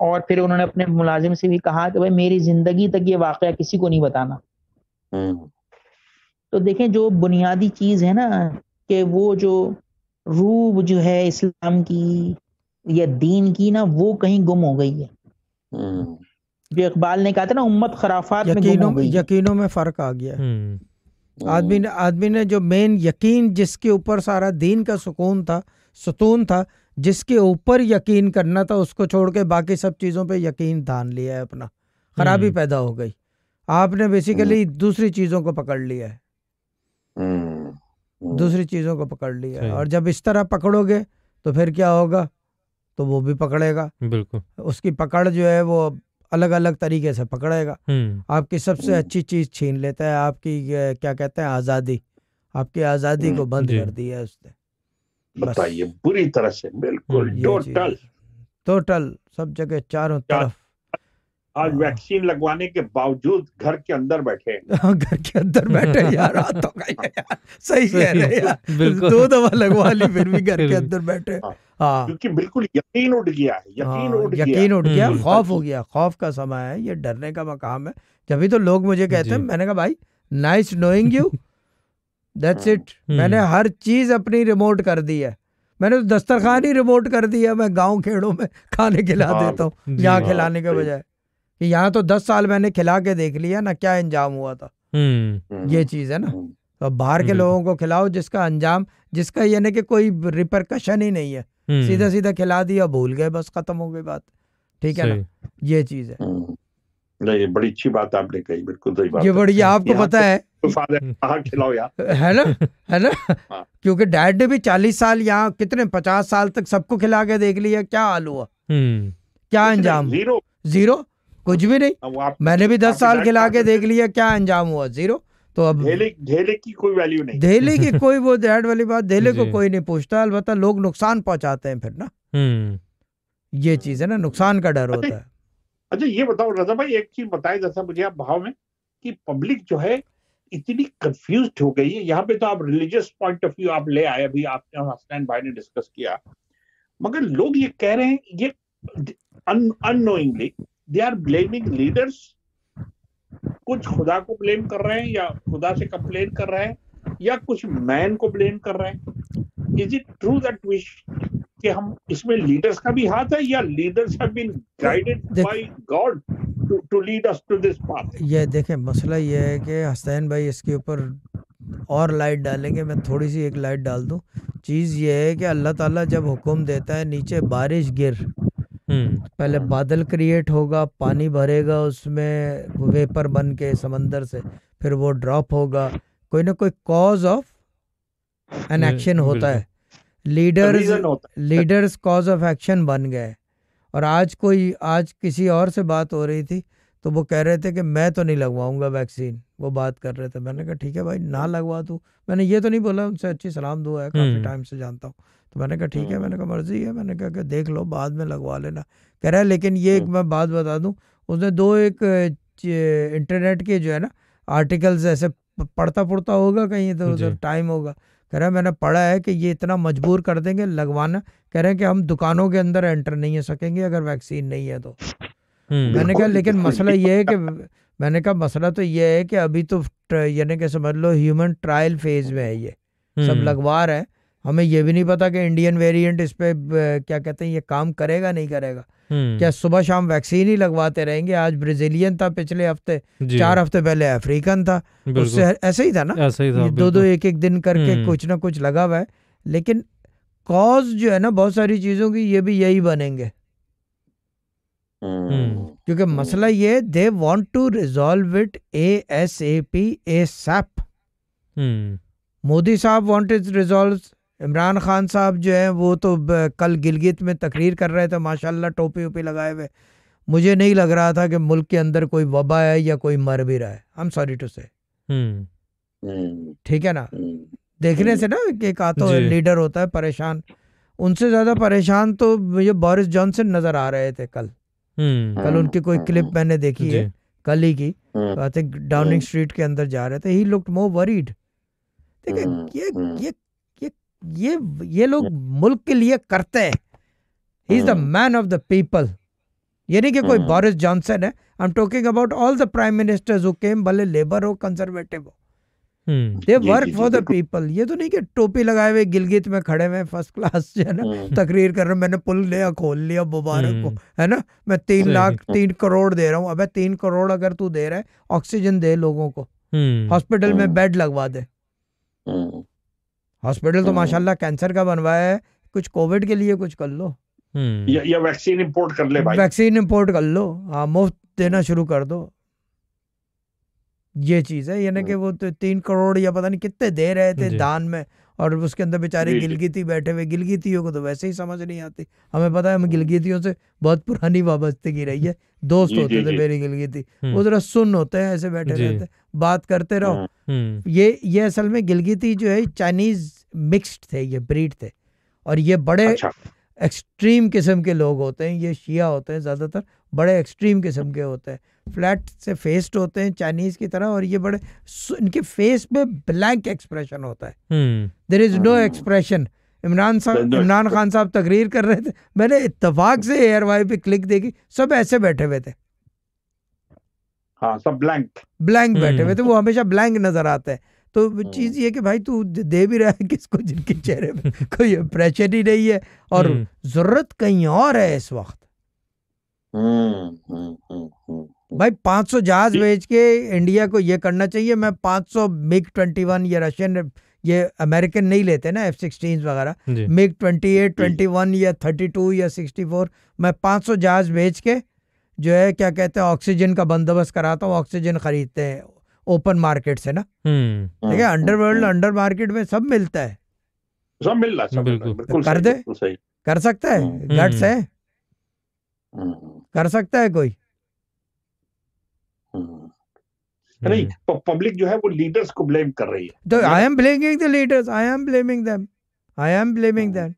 और फिर उन्होंने अपने मुलाजिम से भी कहा कि भाई मेरी ज़िंदगी तक ये वाक़ किसी को नहीं बताना। तो देखें जो बुनियादी चीज़ है ना कि वो जो रूब जो है इस्लाम की या दीन की ना वो कहीं गुम हो गई है। हम्म। जो इकबाल ने कहा था ना उम्मत खराफात यकीनों में गुम हो गई। यकीनों में फ़र्क आ गया। हम्म। आदमी ने आदमी ने जो मेन यकीन जिसके ऊपर सारा दीन का सुकून था सुतून था जिसके ऊपर यकीन करना था उसको छोड़ के बाकी सब चीज़ों पे यकीन धान लिया है अपना। खराबी हम्म। पैदा हो गई। आपने बेसिकली दूसरी चीज़ों को पकड़ लिया है। दूसरी चीज़ों को पकड़ लिया है। और जब इस तरह पकड़ोगे तो फिर क्या होगा? तो वो भी पकड़ेगा। बिल्कुल। उसकी पकड़ जो है वो अलग अलग तरीके से पकड़ेगा। हम्म। आपकी सबसे अच्छी चीज़ छीन लेता है आपकी क्या कहते हैं आज़ादी। आपकी आज़ादी को हम्म, बंद कर दी है उसने। बताइए बुरी तरह से बिल्कुल टोटल। टोटल सब जगह चारों तरफ़। आज वैक्सीन लगवाने के बावजूद घर के अंदर बैठे। (laughs) हाँ, घर के अंदर बैठे (laughs) यार तो यार। सही कह रहे हैं दो दवा लगवा ली फिर भी (laughs) घर के अंदर बैठे। हाँ, हाँ। क्योंकि बिल्कुल यकीन उठ गया है यकीन हाँ, उठ गया। यकीन उठ गया हम्म। खौफ हो गया खौफ का समय है ये डरने का मकाम है। जब भी तो लोग मुझे कहते हैं मैंने कहा भाई nice knowing you that's it मैंने हर चीज़ अपनी रिमोट कर दी है। मैंने तो दस्तरखान ही रिमोट कर दिया मैं गाँव खेड़ों में खाने खिला हाँ, देता हूँ यहाँ खिलाने के बजाय। कि यहाँ तो दस साल मैंने खिला के देख लिया ना क्या अंजाम हुआ था। हम्म। ये चीज़ है ना। हम्म। तो बाहर के लोगों को खिलाओ जिसका अंजाम जिसका यानी कि कोई रिपरकशन ही नहीं है। हम्म। सीधा सीधा खिला दिया भूल गए बस खत्म हो गई बात। ठीक है ना? ये चीज़ है। नहीं बड़ी अच्छी बात आपने कही बिल्कुल सही बात ये बड़ी आपको पता है। तो खिलाओ यार। है ना? है ना? हाँ। क्योंकि डैड ने भी चालीस साल यहाँ कितने पचास साल तक सबको खिला के देख लिया क्या हाल हुआ? हम्म। क्या अंजाम? ज़ीरो। ज़ीरो? कुछ भी नहीं। मैंने भी दस साल खिला के देख लिया क्या अंजाम हुआ? ज़ीरो? तो अब धेले धेले की कोई वैल्यू नहीं। धेले की कोई वो डैड वाली बात धेले को कोई नहीं पूछता। अलबत्ता लोग नुकसान पहुंचाते हैं फिर ना। हम्म। ये चीज़ है ना नुकसान का डर होता है। अच्छा ये बताओ रजा भाई एक चीज़ बताए जैसा मुझे आप भाव में कि पब्लिक जो है इतनी कंफ्यूज हो गई है। यहाँ पे तो आप रिलीजियस पॉइंट ऑफ़ व्यू आप ले आए अभी आपने हसनैन भाई ने डिस्कस किया। मगर लोग ये कह रहे हैं ये annoyingly they are blaming leaders कुछ खुदा को ब्लेम कर रहे हैं या खुदा से कंप्लेन कर रहे हैं या कुछ मैन को ब्लेम कर रहे हैं? Is it true that wish कि हम इसमें लीडर्स का भी हाथ है या leaders have been guided by God to to lead us to this path ये देखें मसला ये है कि हसैन भाई इसके ऊपर और लाइट डालेंगे। मैं थोड़ी सी एक लाइट डाल दूँ। चीज़ ये है कि अल्लाह ताला जब हुक्म देता है नीचे बारिश गिर। हम्म। पहले बादल क्रिएट होगा पानी भरेगा उसमें वेपर बन के समंदर से फिर वो ड्रॉप होगा। कोई ना कोई कॉज ऑफ़ एन एक्शन होता है। Leaders leaders cause of action बन गए। और आज कोई आज किसी और से बात हो रही थी तो वो कह रहे थे कि मैं तो नहीं लगवाऊँगा वैक्सीन वो बात कर रहे थे। मैंने कहा ठीक है भाई ना लगवा तू। मैंने ये तो नहीं बोला उनसे अच्छी सलाम दुआ है काफ़ी टाइम से जानता हूँ। तो मैंने कहा ठीक है मैंने कहा मर्ज़ी है। मैंने कहा कि देख लो बाद में लगवा लेना। कह रहा है लेकिन ये एक मैं बात बता दूँ उसने दो एक इंटरनेट के जो है ना आर्टिकल्स ऐसे पढ़ता पढ़ता होगा कहीं तो उधर टाइम होगा। कह रहा है मैंने पढ़ा है कि ये इतना मजबूर कर देंगे लगवाना। कह रहे हैं कि हम दुकानों के अंदर एंटर नहीं हो सकेंगे अगर वैक्सीन नहीं है तो। मैंने कहा लेकिन मसला ये है कि मैंने कहा मसला तो ये है कि अभी तो यानी कि समझ लो ह्यूमन ट्रायल फ़ेज़ में है ये। सब। लगवा रहे हैं हमें ये भी नहीं पता कि इंडियन वेरिएंट इस पे क्या कहते हैं ये काम करेगा नहीं करेगा। हम्म। क्या सुबह शाम वैक्सीन ही लगवाते रहेंगे? आज ब्राजीलियन था पिछले हफ़्ते चार हफ़्ते पहले अफ्रीकन था। उससे ऐसे ही था ना? ऐसे ही था दो दो एक एक दिन करके हम्म। कुछ ना कुछ लगा हुआ है। लेकिन कॉज जो है ना बहुत सारी चीज़ों की ये भी यही बनेंगे। हम्म। क्योंकि मसला ये they want to resolve it A S A P ASAP Modi साहब want it resolve Imran Khan साहब जो है वो तो कल गिलगित में तकरीर कर रहे थे माशाल्लाह टोपी ओपी लगाए हुए। मुझे नहीं लग रहा था कि मुल्क के अंदर कोई वबा है या कोई मर भी रहा है। आई एम सॉरी टू से ठीक है ना? हम्म। देखने से ना एक आता तो लीडर होता है परेशान। उनसे ज़्यादा परेशान तो ये बोरिस जॉनसन नज़र आ रहे थे कल। हम्म। कल उनकी कोई क्लिप हम्म। मैंने देखी है कल ही की। आई थिंक डाउनिंग स्ट्रीट के अंदर जा रहे थे। ही लुक्ड मोर वरीड देखिए ये ये ये ये लोग मुल्क के लिए करते हैं। He is the man of the people ये नहीं कि कोई बोरिस जॉनसन है। I am talking about all the prime ministers who came भले लेबर हो कंजर्वेटिव हो। They work for the people ये तो नहीं कि टोपी लगाए हुए गिलगित में खड़े हुए फ़र्स्ट क्लास जो है ना हम्म। तकरीर कर रहे मैंने पुल लिया खोल लिया मुबारक को हम्म। है ना? मैं तीन लाख तीन करोड़ दे रहा हूँ। अबे तीन करोड़ अगर तू दे रहा है ऑक्सीजन दे लोगों को। हॉस्पिटल हम्म। में बेड लगवा दे। हॉस्पिटल तो हम्म। माशाल्लाह कैंसर का बनवाया है कुछ कोविड के लिए कुछ कर लो हम्म। या, या वैक्सीन इंपोर्ट कर ले भाई वैक्सीन इंपोर्ट कर लो हाँ मुफ़्त देना शुरू कर दो ये चीज़ है यानी कि हम्म। वो तो तीन करोड़ या पता नहीं कितने दे रहे थे दान में और उसके अंदर बेचारे गिलगिती बैठे हुए गिलगितियों को तो वैसे ही समझ नहीं आती। हमें पता है हम गिलगितियों से बहुत पुरानी वाबस्तगी रही है। दोस्त होते थे मेरी गिलगिती। वो जरा सुन होते हैं ऐसे बैठे रहते बात करते रहो। हाँ। हम्म। ये ये असल में गिलगिती जो है चाइनीज़ मिक्स्ड थे ये ब्रीड थे। और ये बड़े अच्छा। एक्सट्रीम किस्म के लोग होते हैं ये शिया होते हैं ज़्यादातर बड़े एक्सट्रीम किस्म के होते हैं। फ्लैट से फेस्ड होते हैं चाइनीज़ की तरह और ये बड़े इनके फेस में ब्लैंक एक्सप्रेशन होता है। There is no expression Imran साहब इमरान खान साहब तकरीर कर रहे थे। मैंने इतफाक से एयर वाई पे क्लिक देखी सब ऐसे बैठे हुए थे। हाँ सब ब्लैंक ब्लैंक बैठे हुए थे वो हमेशा ब्लैंक नज़र आते हैं। तो हम्म। चीज़ ये कि भाई तू दे भी रहा है किसको जिनके चेहरे में (laughs) कोई प्रेशर ही नहीं है और हम्म। ज़रूरत कहीं और है इस वक्त। हम्म, भाई 500 जहाज़ भेज के इंडिया को ये करना चाहिए। मैं 500 मिग 21 ये रशियन ये अमेरिकन नहीं लेते ना एफ़ सिक्सटीन वगैरह मिग 28 21 या 32 या 64 मैं 500 जहाज़ भेज के जो है क्या कहते हैं ऑक्सीजन का बंदोबस्त कराता हूँ ऑक्सीजन खरीदते हैं ओपन मार्केट से ना। हम्म। ठीक है अंडरवर्ल्ड अंडर मार्केट में सब मिलता है। सब मिल रहा है बिल्कुल। कर दे। कर सकता है गट्स हम्म। है। हम्म। कर सकता है कोई। नहीं पब्लिक जो है वो लीडर्स को ब्लेम कर रही है। तो I am blaming the leaders I am blaming them I am blaming them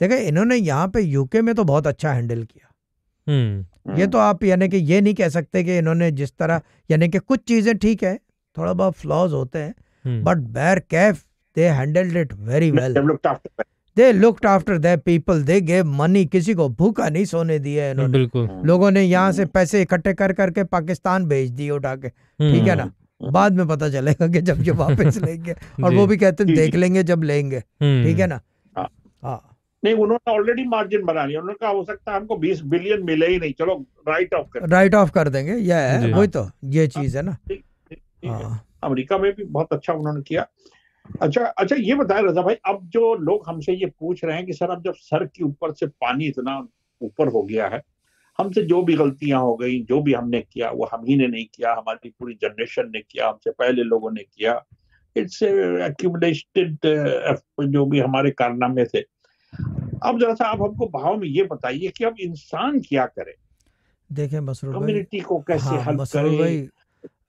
देखिए इन्होंने यहाँ पे यूके में तो बहुत अच्छा हैंडल किया। ये तो आप यानी कि ये नहीं कह सकते कि इन्होंने जिस तरह यानी कि कुछ चीज़ें ठीक है थोड़ा बहुत फ्लॉज होते हैं बट बैर Kaif they handled it very well they looked after the people they gave money किसी को भूखा नहीं सोने दिया इन्होंने। बिल्कुल। लोगों ने यहाँ से पैसे इकट्ठे कर करके पाकिस्तान भेज दिए उठा के। ठीक है ना? बाद में पता चलेगा कि जब ये वापस (laughs) लेंगे। और वो भी कहते हैं देख लेंगे जब लेंगे। ठीक है ना? हाँ, हाँ। नहीं उन्होंने ऑलरेडी मार्जिन बना लिया। उन्होंने कहा हो सकता है हमको 20 बिलियन मिले ही नहीं। चलो राइट ऑफ़ कर राइट ऑफ़ कर देंगे। ये है। वही तो ये चीज़ है ना। हाँ। अमेरिका में भी बहुत अच्छा उन्होंने किया। अच्छा अच्छा ये बताए रजा भाई अब जो लोग हमसे ये पूछ रहे हैं कि सर अब जब सर के ऊपर से पानी इतना ऊपर हो गया है हमसे जो भी गलतियाँ हो गई जो भी हमने किया वो हम ही ने नहीं किया हमारी पूरी जनरेशन ने किया हमसे पहले लोगों ने किया इट्स एक्यूमुलेटेड जो भी हमारे कारनामे थे। अब जरा सा आप हमको भाव में ये बताइए कि अब इंसान क्या करे? देखें मसरूर कम्युनिटी को कैसे हाँ, हल करे?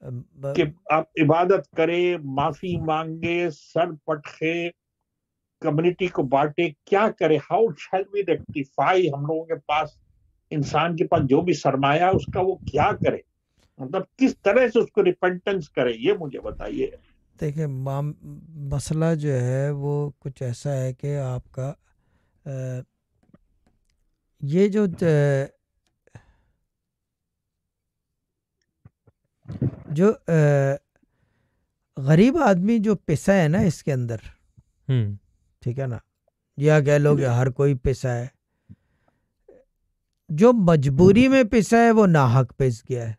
कि आप इबादत करे माफ़ी मांगे सर पटखे कम्युनिटी को बांटे क्या करे? हाउ शैल वी रेक्टिफाई हम लोगों के पास इंसान के पास जो भी सरमाया उसका वो क्या करे? मतलब किस तरह से उसको रिपेंटेंस करे ये मुझे बताइए। देखिए मसला जो है वो कुछ ऐसा है कि आपका आ, ये जो जो गरीब आदमी जो पैसा है ना इसके अंदर हम्म। ठीक है ना या कह लो कि हर कोई पैसा है जो मजबूरी में पिसा है वो नाहक पिस गया है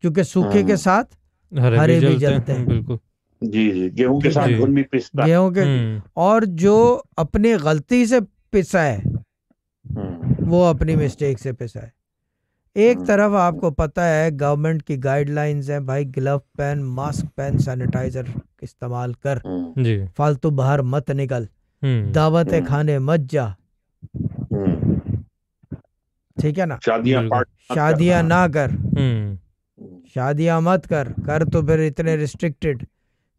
क्योंकि सूखे के हाँ। साथ हरे भी जलते हैं बिल्कुल जी जी गेहूँ के साथ घुन भी पिसता गेहूँ के हम्म। और जो अपनी गलती से पिसा है हम्म। वो अपनी मिस्टेक से पिसा है एक हम्म। तरफ़ आपको पता है गवर्नमेंट की गाइडलाइंस है भाई ग्लव पहन मास्क पहन सैनिटाइजर इस्तेमाल कर। फालतू बाहर मत निकल। दावत खाने मत जा। ठीक है ना? शादियाँ शादियाँ ना कर। हम्म। शादियाँ मत कर। कर तो फिर इतने रिस्ट्रिक्टेड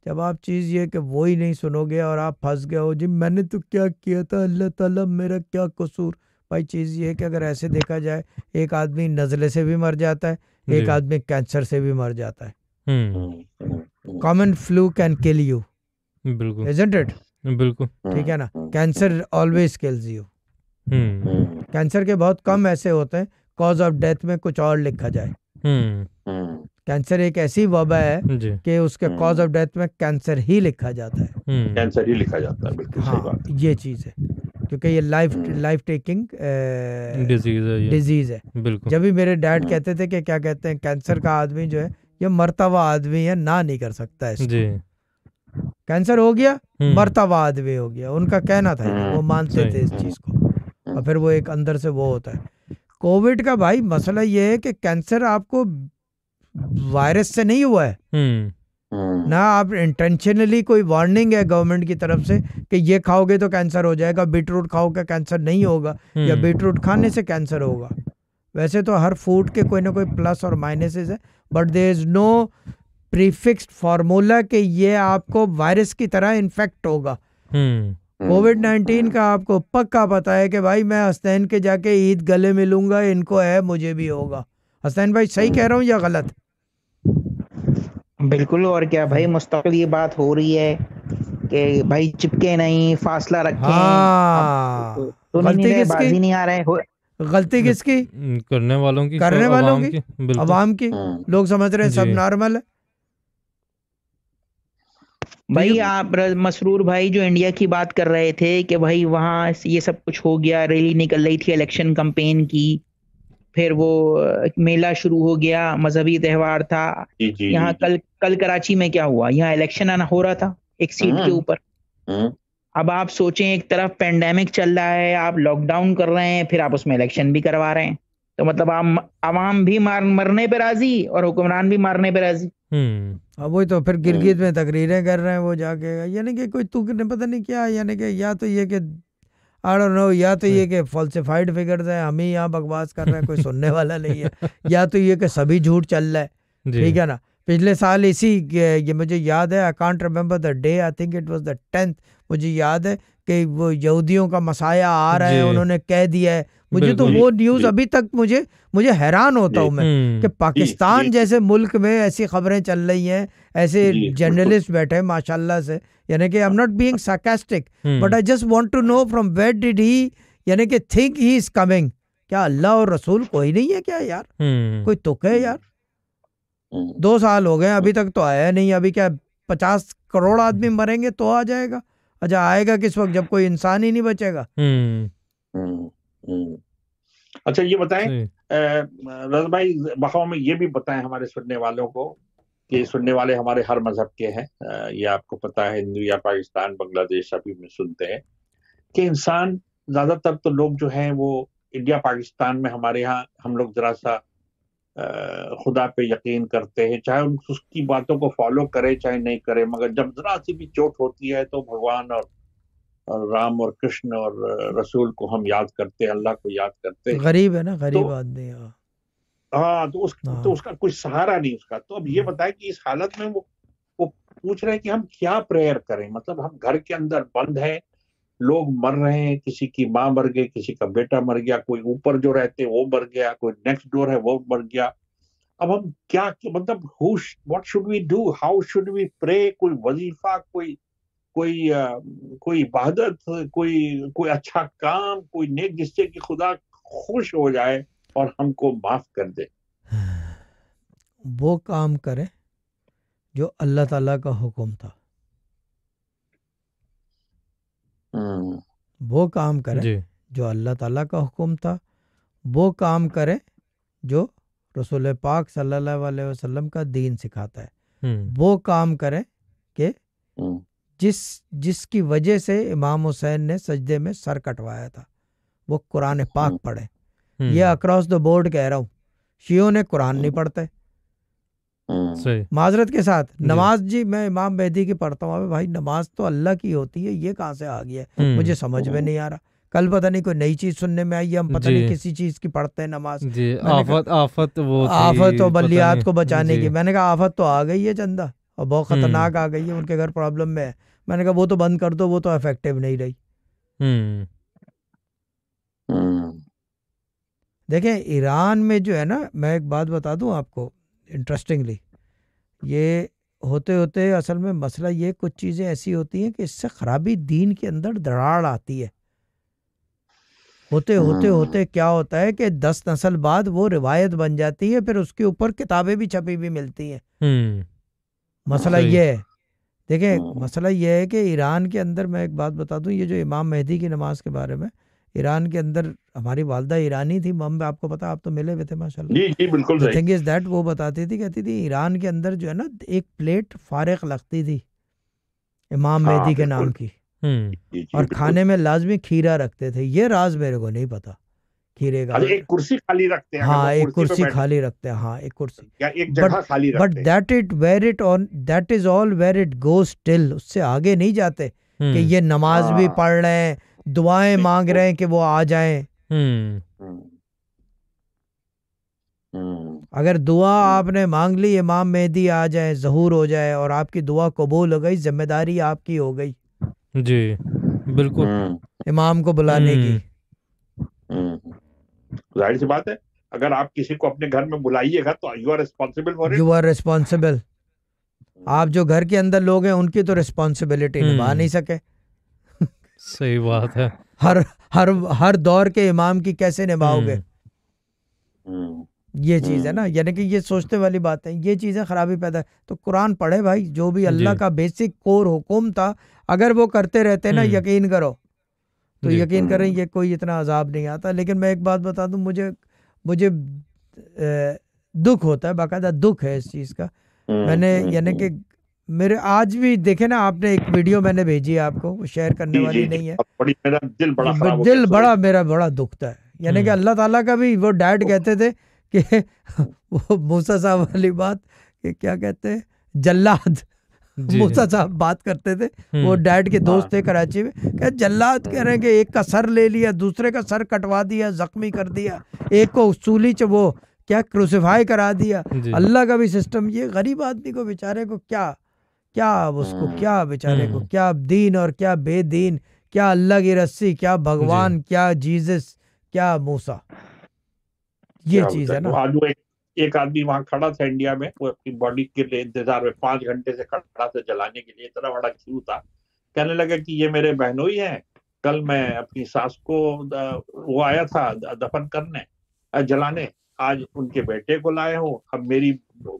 जब आप चीज़ ये कि वो ही नहीं सुनोगे और आप फंस गए हो जी मैंने तो क्या किया था? अल्लाह ताला मेरा क्या कसूर? भाई चीज़ ये कि अगर ऐसे देखा जाए एक आदमी नज़ले से भी मर जाता है एक आदमी कैंसर से भी मर जाता है। Common flu can kill you. बिल्कुल। इट बिल्कुल। ठीक है ना? Cancer always kills you cancer के बहुत कम ऐसे होते हैं कॉज ऑफ़ डेथ में कुछ और लिखा जाए। कैंसर एक ऐसी वबा है कि उसके कॉज ऑफ़ डेथ में कैंसर ही लिखा जाता है। कैंसर ही लिखा जाता है बिल्कुल हाँ, सही बात ये चीज़ है। क्योंकि ये लाइफ लाइफ टेकिंग डिज़ीज़ है डिज़ीज़ है। बिल्कुल। जब भी मेरे डैड हम्म। कहते थे कि क्या कहते हैं कैंसर का आदमी जो है ये मरता हुआ आदमी है ना नहीं कर सकता है जी। कैंसर हो गया हम्म। मरता हुआ आदमी हो गया। उनका कहना था वो हम्म। मानते थे इस चीज़ को। और फिर वो एक अंदर से वो होता है। कोविड का भाई मसला ये है कि कैंसर आपको वायरस से नहीं हुआ है। हम्म। ना आप इंटेंशनली कोई वार्निंग है गवर्नमेंट की तरफ़ से कि ये खाओगे तो कैंसर हो जाएगा बीटरूट खाओगे कैंसर नहीं होगा या बीटरूट हम्म। खाने से कैंसर होगा। वैसे तो हर फ़ूड के कोई ना कोई प्लस और माइनसेस है but there is no prefixed formula कि ये आपको वायरस की तरह इन्फेक्ट होगा। हम्म। कोविड नाइन्टीन का आपको पक्का पता है कि भाई मैं हसनैन के जाके ईद गले मिलूँगा इनको है मुझे भी होगा। हसनैन भाई सही कह रहा हूँ या गलत? बिल्कुल और क्या भाई मुस्तकिल ये बात हो रही है कि भाई चिपके नहीं फासला रखें हाँ। तो, तो गलती किसकी? नहीं आ रहे हो गलती किसकी? करने वालों की करने वालों की? अवाम की? हाँ। लोग समझ रहे हैं सब नॉर्मल है? भाई आप मसरूर भाई जो इंडिया की बात कर रहे थे कि भाई वहाँ ये सब कुछ हो गया रैली निकल रही थी इलेक्शन कंपेन की। फिर वो मेला शुरू हो गया मजहबी त्यौहार था। यहाँ कल कल कराची में क्या हुआ? यहाँ इलेक्शन आना हो रहा था एक सीट के हाँ। ऊपर। हाँ। अब आप सोचें एक तरफ़ पेंडेमिक चल रहा है आप लॉकडाउन कर रहे हैं फिर आप उसमें इलेक्शन भी करवा रहे हैं। तो मतलब आप आवाम भी मार मरने पे राज़ी और हुक्मरान भी मारने पे राज़ी। हम्म। वही तो फिर गिरगित में तकरीरें कर रहे हैं वो जाके। यानी कि कोई तू पता नहीं क्या यानी कि या तो ये कि आई डोंट नो या तो ये कि फॉल्सिफाइड फिगर्स हैं हम ही यहाँ बकवास कर रहे हैं कोई सुनने वाला नहीं है। (laughs) या तो ये कि सभी झूठ चल रहा है। ठीक है ना? पिछले साल इसी ये मुझे याद है I can't remember the day I think it was the tenth मुझे याद है कि वो यहूदियों का मसाया आ रहा है उन्होंने कह दिया है। मुझे तो वो न्यूज़ अभी तक मुझे मुझे हैरान होता हूँ मैं हम्म। कि पाकिस्तान जैसे मुल्क में ऐसी खबरें चल रही हैं ऐसे जर्नलिस्ट बैठे हैं माशाल्लाह से। यानी कि I am not being sarcastic but I just want to know from where did he यानी कि थिंक ही इज़ कमिंग क्या अल्लाह और रसूल कोई नहीं है क्या यार? हम्म। कोई तुक है यार? हम्म। दो साल हो गए अभी तक तो आया नहीं अभी क्या पचास करोड़ आदमी मरेंगे तो आ जाएगा। अच्छा आएगा किस वक्त? जब कोई इंसान ही नहीं बचेगा। हम्म। अच्छा ये बताएँ रज भाई बखाव में ये भी बताएँ हमारे सुनने वालों को कि सुनने वाले हमारे हर मज़हब के हैं। ये आपको पता है हिंदू या पाकिस्तान बांग्लादेश अभी में सुनते हैं कि इंसान ज़्यादातर तो लोग जो हैं वो इंडिया पाकिस्तान में हमारे यहाँ हम लोग जरा सा खुदा पे यकीन करते हैं चाहे उन उसकी बातों को फॉलो करे चाहे नहीं करे मगर जब जरा सी भी चोट होती है तो भगवान और, और राम और कृष्ण और रसूल को हम याद करते हैं अल्लाह को याद करते हैं गरीब है ना गरीब तो, आदमी हाँ।, हाँ तो उस हाँ। तो उसका कोई सहारा नहीं उसका तो अब ये बताए कि इस हालत में वो वो पूछ रहे हैं कि हम क्या प्रेयर करें मतलब हम घर के अंदर बंद है लोग मर रहे हैं किसी की माँ मर गई किसी का बेटा मर गया कोई ऊपर जो रहते वो मर गया कोई नेक्स्ट डोर है वो मर गया। अब हम क्या मतलब what should we do how should we pray कोई वजीफा कोई कोई आ, कोई इबादत कोई कोई अच्छा काम कोई नेक जिससे कि खुदा खुश हो जाए और हमको माफ़ कर दे। (sighs) वो काम करे जो अल्लाह ताला का हुक्म था हम्म। वो काम करें जो। अल्लाह ताला का हुक्म था वो काम करें जो रसूल पाक सल्लल्लाहु अलैहि वसल्लम का दीन सिखाता है। हम्म। वो काम करें कि हम्म। जिस जिसकी वजह से इमाम हुसैन ने सजदे में सर कटवाया था वो कुरान पाक पढ़े। ये अक्रॉस द बोर्ड कह रहा हूँ शियों ने कुरान नहीं पढ़ते। माजरत के साथ। नमाज़ जी मैं इमाम मेहदी की पढ़ता हूँ। भाई नमाज़ तो अल्लाह की होती है ये कहाँ से आ गया? है हम्म। मुझे समझ में नहीं आ रहा। कल पता नहीं कोई नई चीज़ सुनने में आई हम पता नहीं किसी चीज़ की पढ़ते हैं नमाज़। आफत आफत वो आफत और बलियात को बचाने की। मैंने कहा आफत तो आ गई है चंदा और बहुत हम्म। खतरनाक आ गई है उनके घर प्रॉब्लम में है। मैंने कहा वो तो बंद कर दो वो तो इफ़ेक्टिव नहीं रही। हम्म। देखें ईरान में जो है ना मैं एक बात बता दूँ आपको इंटरेस्टिंगली ये होते होते असल में मसला ये कुछ चीज़ें ऐसी होती हैं कि इससे खराबी दीन के अंदर दराड़ आती है होते होते हम्म। होते क्या होता है कि दस नस्ल बाद वो रिवायत बन जाती है फिर उसके ऊपर किताबें भी छपी भी मिलती हैं हम्म। मसला ये है देखें हम्म। मसला ये है कि ईरान के अंदर मैं एक बात बता दूँ ये जो इमाम मेहदी की नमाज़ के बारे में ईरान के अंदर हमारी वालदा ईरानी थी मम आपको पता आप तो मिले हुए थे माशाल्लाह। जी जी बिल्कुल सही। थिंग इज़ दैट वो बताती थी कहती थी ईरान के अंदर जो है ना एक प्लेट फारिग लगती थी इमाम हाँ, मेहदी के नाम की। हम्म। और खाने में लाजमी खीरा रखते थे ये राज मेरे को नहीं पता खीरे का। एक कुर्सी खाली रखते हैं हाँ एक कुर्सी खाली रखते हैं हाँ एक कुर्सी। एक जगह खाली but that it where it on that is all where it goes till उससे आगे नहीं जाते कि हम्म। ये नमाज़ भी हाँ। पढ़ रहे हैं दुआएँ मांग रहे हैं कि वो आ जाएँ। हम्म। हम्म। अगर दुआ हम्म। आपने मांग ली इमाम मेहदी आ जाए जहूर हो जाए और आपकी दुआ कबूल हो गई ज़िम्मेदारी आपकी हो गई। जी बिल्कुल। इमाम को बुलाने की। ज़ाहिर सी बात है अगर आप किसी को अपने घर में बुलाइएगा तो you are responsible for you are responsible आप जो घर के अंदर लोग हैं उनकी तो रिस्पॉन्सिबिलिटी निभा नहीं सके। सही बात है। हर हर हर दौर के इमाम की कैसे निभाओगे? हम्म। हम्म। ये चीज़ है ना हम्म। यानी कि ये सोचते वाली बात है ये चीज़ें खराबी पैदा तो कुरान पढ़े भाई जो भी अल्लाह का बेसिक कोर हुकुम था अगर वो करते रहते ना यकीन करो। तो यकीन करें ये कोई इतना अजाब नहीं आता लेकिन मैं एक बात बता दूँ मुझे मुझे दुख होता है बाकायदा दुख है इस चीज़ का। मैंने यानी कि मेरे आज भी देखे ना आपने एक वीडियो मैंने भेजी है आपको वो शेयर करने वाली नहीं है। बड़ी मेरा दिल बड़ा दिल बड़ा मेरा बड़ा दुखता है। यानी कि हम्म। अल्लाह ताला का भी वो डैड कहते थे कि (laughs) वो मूसा साहब वाली बात कि क्या कहते हैं जल्लाद। मूसा साहब बात करते थे वो हम्म। डैड के दोस्त थे हाँ। कराची में क्या जल्लाद कह रहे हैं कि एक का सर ले लिया दूसरे का सर कटवा दिया जख्मी कर दिया एक को सूली च वो क्या क्रूसिफाई करा दिया। अल्लाह का भी सिस्टम ये गरीब आदमी को बेचारे को क्या क्या अब उसको हम्म, क्या बेचारे को हम्म। क्या दीन और क्या बेदीन क्या अल्लाह की रस्सी क्या भगवान क्या जीसस क्या मूसा। ये चीज़ है ना। आज वो एक, एक आदमी वहाँ खड़ा था इंडिया में वो अपनी बॉडी के लिए इंतज़ार में पाँच घंटे से खड़ा था जलाने के लिए इतना बड़ा क्यू था? कहने लगा कि ये मेरे बहनोई हैं कल मैं अपनी सास को वो आया था दफन करने जलाने आज उनके बेटे को लाए हो अब मेरी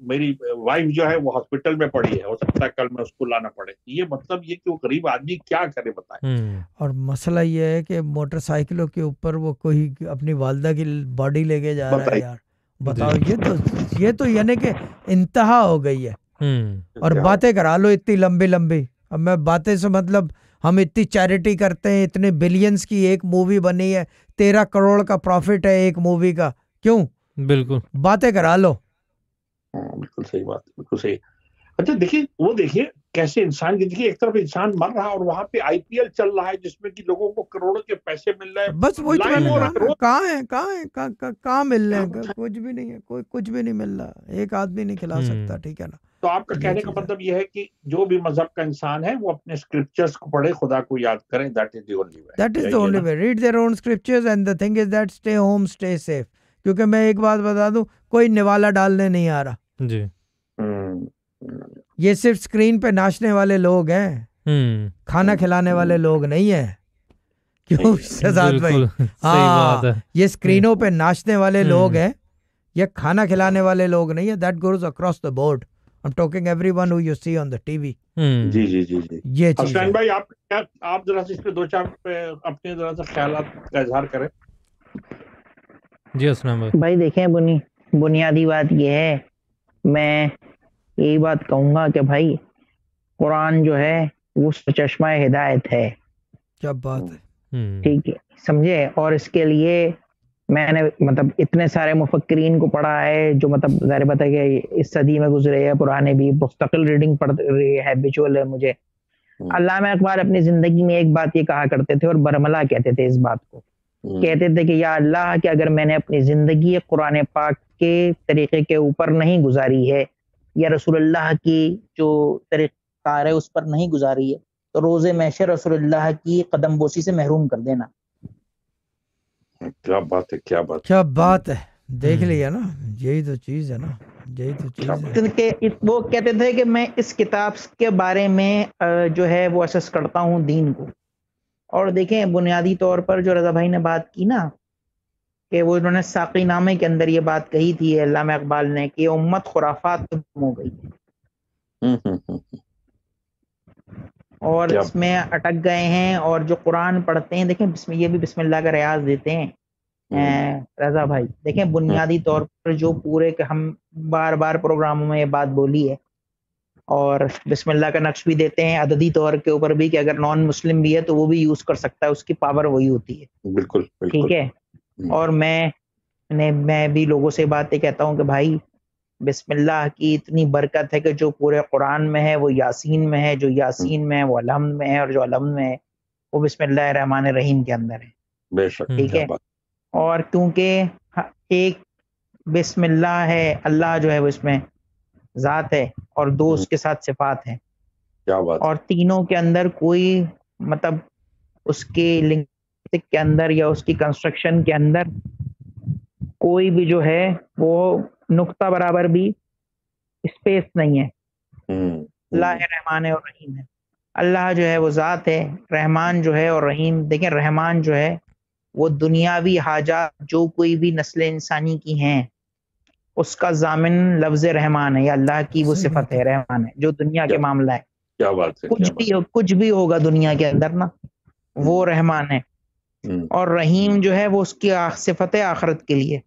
मेरी वाइफ जो है वो हॉस्पिटल में पड़ी है हो सकता है कल मैं उसको लाना पड़े। ये मतलब ये कि वो गरीब आदमी क्या करे बताए? हम्म। और मसला ये है कि मोटरसाइकिलों के ऊपर वो कोई अपनी वालदा की बॉडी लेके जा रहा है यार। बताओ ये तो ये तो यानी कि इंतहा हो गई है। हम्म। और बातें करा लो इतनी लंबी लंबी। अब मैं बातें से मतलब हम इतनी चैरिटी करते हैं इतने बिलियंस की एक मूवी बनी है तेरह करोड़ का प्रॉफिट है एक मूवी का। क्यों? बिल्कुल। बातें करा लो। हाँ, बिल्कुल सही बात बिल्कुल सही। अच्छा देखिए वो देखिए कैसे इंसान की देखिए एक तरफ़ इंसान मर रहा है और वहाँ पे आईपीएल चल रहा है जिसमें कि लोगों को करोड़ों के पैसे मिल रहे हैं। बस वही तो हो कहा है, कहाँ है कहाँ है कहाँ कहाँ- कहाँ मिल रहे हैं? कुछ भी नहीं है कोई कुछ भी नहीं मिल रहा एक आदमी नहीं खिला सकता हम्म। ठीक है ना? तो आपका कहने का मतलब यह है कि जो भी मज़हब का इंसान है वो अपने स्क्रिप्चर्स को पढ़े खुदा को याद करें that is the only way that is the only way read their own scriptures and the thing is that stay home stay safe क्योंकि मैं एक बात बता दूँ कोई निवाला डालने नहीं आ रहा। जी। ये सिर्फ़ स्क्रीन पे नाचने वाले लोग हैं। हम्म। खाना खिलाने वाले लोग नहीं है। क्यों? शहजाद भाई। हाँ, ये स्क्रीनों पे नाचने वाले लोग हम्म। हैं। ये खाना खिलाने वाले लोग नहीं है। That goes across the board I am talking everyone who you see on the TV हम्म। जी जी जी जी। ये चीज़ भाई आप क्या आप जरा इस पे दो चार पे अपने जरा सा ख्याल का इजहार करें। जी असलम भाई। भाई देखें बुनी बुनियादी बात यह है मैं यही बात कहूँगा कि भाई कुरान जो है वो चश्मा हिदायत है। क्या बात है। हम्म। ठीक है समझे? और इसके लिए मैंने मतलब इतने सारे मुफक्रीन को पढ़ा है जो मतलब ज़ाहिर बात है कि इस सदी में गुजरे हैं पुराने भी मुस्तकिल रीडिंग पढ़ रही है हैबिचुअल है मुझे। हम्म। अल्लामा इकबाल अपनी ज़िंदगी में एक बात ये कहा करते थे और बरमला कहते थे इस बात को। कहते थे कि या अल्लाह कि अगर मैंने अपनी ज़िंदगी कुरान पाक के तरीके के ऊपर नहीं गुजारी है या रसूलुल्लाह की जो तरीक़ार है उस पर नहीं गुजारी है तो रोज़े मैशर रसूलुल्लाह की कदम बोसी से महरूम कर देना। क्या बात है क्या बात क्या बात है। देख हम्म। लिया ना यही तो चीज़ है ना यही तो चीज़ है। के वो कहते थे कि मैं इस किताब के बारे में जो है वो असेस करता हूँ दीन को। और देखें बुनियादी तौर पर जो रजा भाई ने बात की ना कि वो उन्होंने साकी नामे के अंदर ये बात कही थी अल्लामा इकबाल ने कि उम्मत खुराफात हो गई हम्म, हम्म, हम्म, और इसमें अटक गए हैं और जो कुरान पढ़ते हैं देखें बिस्म ये भी बिस्मिल्लाह का रियाज देते हैं रजा भाई। देखें बुनियादी तौर पर जो पूरे हम बार बार प्रोग्रामों में ये बात बोली है और बिस्मिल्लाह का नक्श भी देते हैं अददी तौर के ऊपर भी कि अगर नॉन मुस्लिम भी है तो वो भी यूज़ कर सकता है उसकी पावर वही होती है। बिल्कुल ठीक है? हम्म। और मैं ने मैं भी लोगों से बातें कहता हूँ कि भाई बिस्मिल्लाह की इतनी बरकत है कि जो पूरे कुरान में है वो यासीन में है जो यासीन में है वो अलहम्द में है और जो अलहम्द में है वो बिस्मिल्लाह रहमान रहीम के अंदर है। ठीक है। और क्योंकि एक बिस्मिल्लाह है अल्लाह जो है वो इसमें ज़ात है और दो उसके साथ सिफात है। क्या बात और तीनों के अंदर कोई मतलब उसके लिंग्विस्टिक के अंदर या उसकी कंस्ट्रक्शन के अंदर कोई भी जो है वो नुक्ता बराबर भी स्पेस नहीं है। हम्म, अल्लाह रहमान है और रहीम है। अल्लाह जो है वो ज़ात है रहमान जो है और रहीम। देखें रहमान जो है वो दुनियावी हाजात जो कोई भी नस्ल इंसानी की हैं उसका जामिन लफ्ज रहमान है या अल्लाह की वो सिफत है रहमान है जो दुनिया के मामला है। क्या बात है कुछ भी हो। कुछ भी होगा दुनिया के अंदर ना वो रहमान है। हम्म, और रहीम जो है वो उसकी सिफत है आखरत के लिए।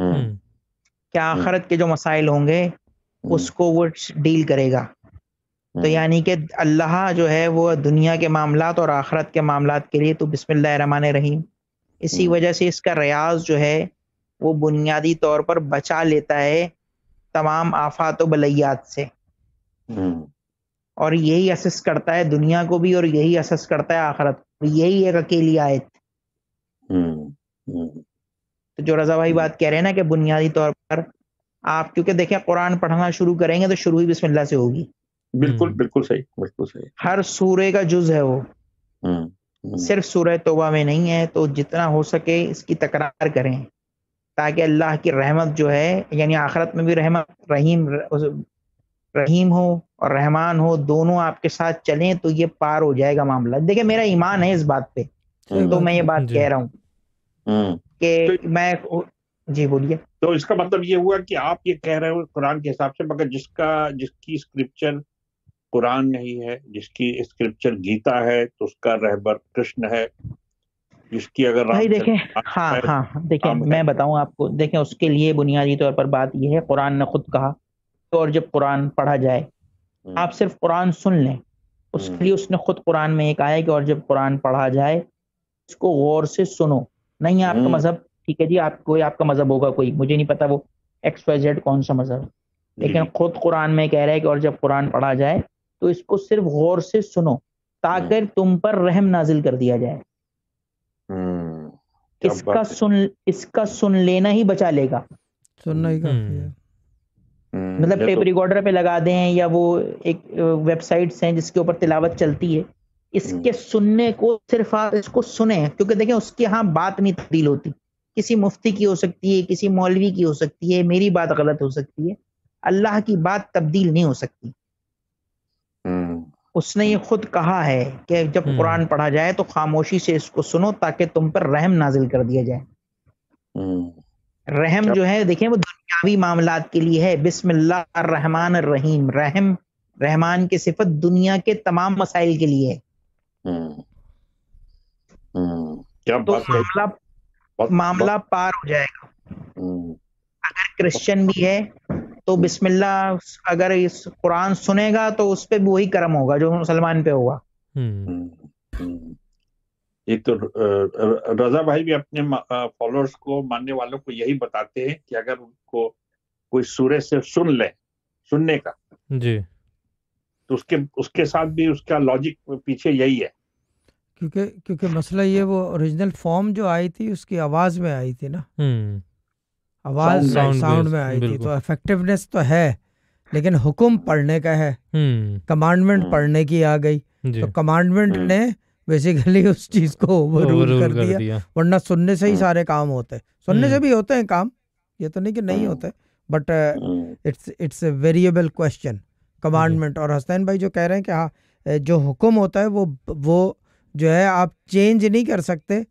हम्म, हम्म। क्या आखरत के जो मसाइल होंगे हम्म, उसको वो डील करेगा। तो हम्म, यानी कि अल्लाह जो है वो दुनिया के मामला और आखरत के मामला के लिए तो बिस्मिल्लाह रहमान रहीम। इसी हम्म। वजह से इसका रियाज जो है वो बुनियादी तौर पर बचा लेता है तमाम आफात व बलैयात से। हम्म, और यही असस करता है दुनिया को भी और यही असेस करता है आखरत को यही एक अकेली आयत। हम्म, हम्म, तो जो रजा भाई बात कह रहे हैं ना कि बुनियादी तौर पर आप क्योंकि देखें कुरान पढ़ना शुरू करेंगे तो शुरू ही बिस्मिल्लाह से होगी। बिल्कुल। बिल्कुल सही बिल्कुल सही। हर सूरे का जुज है वो। सिर्फ़ सूरह तोबा में नहीं है तो जितना हो सके इसकी तकरार करें। ताकि अल्लाह की रहमत जो है यानी आखरत में भी रहमत रहीम रहीम हो और रहमान हो दोनों आपके साथ चलें तो ये पार हो जाएगा मामला। देखिए मेरा ईमान है इस बात पे तो मैं ये बात कह रहा हूँ हम्म। कि मैं जी बोलिए। तो इसका मतलब ये हुआ कि आप ये कह रहे हो कुरान के हिसाब से मगर जिसका जिसकी स्क्रिप्चर कुरान नहीं है जिसकी स्क्रिप्चर गीता है तो उसका रहबर कृष्ण है। जिसकी अगर भाई देखें हाँ हाँ हाँ, देखें मैं बताऊँ आपको देखें उसके लिए बुनियादी तौर पर बात यह है कुरान ने खुद कहा तो और जब कुरान पढ़ा जाए हम्म, आप सिर्फ़ कुरान सुन लें उसके लिए उसने खुद कुरान में एक आया कि और जब कुरान पढ़ा जाए इसको गौर से सुनो। नहीं आपका हम्म। मज़हब ठीक है जी आप कोई आपका मज़हब होगा कोई मुझे नहीं पता वो एक्स वाई जेड कौन सा मज़हब लेकिन खुद कुरान में कह रहा है कि और जब कुरान पढ़ा जाए तो इसको सिर्फ़ गौर से सुनो ताकि हम्म। तुम पर रहम नाजिल कर दिया जाए। हम्म, इसका सुन इसका सुन लेना ही बचा लेगा। सुनना ही काफ़ी हम्म। है। हम्म, मतलब टेप तो- रिकॉर्डर पे लगा दें या वो एक वेबसाइट्स हैं जिसके ऊपर तिलावत चलती है। इसके सुनने को सिर्फ़ आप इसको सुने क्योंकि देखें उसके यहाँ बात नहीं तब्दील होती। किसी मुफ्ती की हो सकती है किसी मौलवी की हो सकती है मेरी बात गलत हो सकती है। अल्लाह की बात तब्दील नहीं हो सकती। हम्म, उसने ये खुद कहा है कि जब हम्म। कुरान पढ़ा जाए तो खामोशी से इसको सुनो ताकि तुम पर रहम नाजिल कर दिया जाए। हम्म, रहम जो है देखें वो दुनियावी मामलात के लिए है। बिस्मिल्लाह रहमान रहीम रहम रहमान की सिफत दुनिया के तमाम मसाइल के लिए है। हम्म, क्या तो मामला बहुत- मामला पार हो जाएगा। अगर क्रिश्चियन भी है तो बिस्मिल्ला अगर इस कुरान सुनेगा तो उस पर भी वही कर्म होगा जो मुसलमान पे होगा हम्म, हम्म, हम्म। ये तो रजा भाई भी अपने फॉलोअर्स को मानने वालों को यही बताते हैं कि अगर उनको कोई सूर्य से सुन ले सुनने का जी। तो उसके उसके साथ भी उसका लॉजिक पीछे यही है। क्योंकि क्योंकि मसला ये वो ओरिजिनल फॉर्म जो आई थी उसकी आवाज़ में आई थी ना। हम्म। आवाज़ साउंड में आई थी तो इफेक्टिवनेस तो है लेकिन हुक्म पढ़ने का है हम्म कमांडमेंट हम्म। पढ़ने की आ गई तो कमांडमेंट हम्म। ने बेसिकली उस चीज़ को ओवररूल Overrule कर दिया वरना सुनने से ही हम्म। सारे काम होते हैं सुनने से हम्म। भी होते हैं काम ये तो नहीं कि नहीं। होते but it's it's a variable question commandment और हसनैन भाई जो कह रहे हैं कि हाँ जो हुक्म होता है वो वो जो है आप चेंज नहीं कर सकते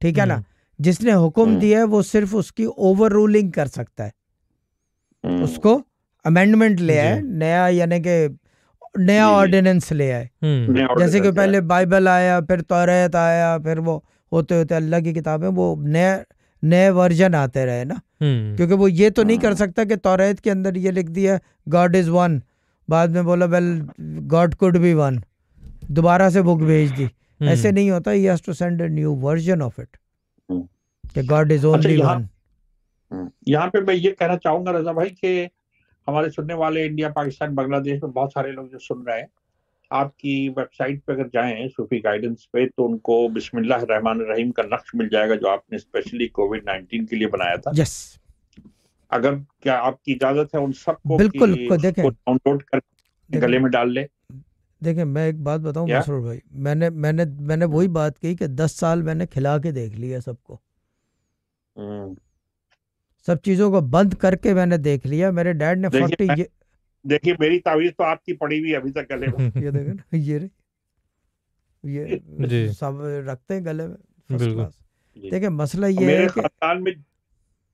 ठीक है ना हम्म। जिसने हुक्म हम्म। दिया है वो सिर्फ़ उसकी ओवर रूलिंग कर सकता है। हम्म, उसको अमेंडमेंट ले। आए नया यानी कि नया। ऑर्डिनेंस ले आए। हम्म। जैसे कि पहले बाइबल आया फिर तौरात आया फिर वो होते होते अल्लाह की किताबें वो नए नए वर्जन आते रहे ना। क्योंकि वो ये तो नहीं कर हाँ। सकता कि तौरात के अंदर ये लिख दिया गॉड इज़ वन बाद में बोला well God could be one दोबारा से बुक भेज दी। ऐसे नहीं होता ही has to send a new version of it. कि गॉड इज़ ओनली वन यहाँ पे मैं ये कहना चाहूँगा रजा भाई कि हमारे सुनने वाले इंडिया पाकिस्तान बांग्लादेश में बहुत सारे लोग जो सुन रहे हैं आपकी वेबसाइट पे अगर जाएँ सूफी गाइडेंस पे तो उनको बिस्मिल्लाह रहमान रहीम का नक्श मिल जाएगा जो आपने स्पेशली कोविड 19 के लिए बनाया था। यस अगर क्या आपकी इजाज़त है उन सबको बिल्कुल, देखें। डाउनलोड कर गले में डाल ले। देखिए मैं एक बात बताऊँ मसरूर भाई मैंने मैंने मैंने वही बात कही कि दस साल मैंने खिला के देख लिया सबको। सब चीज़ों को बंद करके मैंने देख लिया मेरे डैड ने देखिए, फोर्टी ये देखिए मेरी तावीज तो आपकी पड़ी हुई अभी तक गले में। (laughs) ये देखे ना ये ये जी। सब रखते हैं गले में फ़र्स्ट क्लास जी। देखिए मसला ये मेरे है कि खानदान में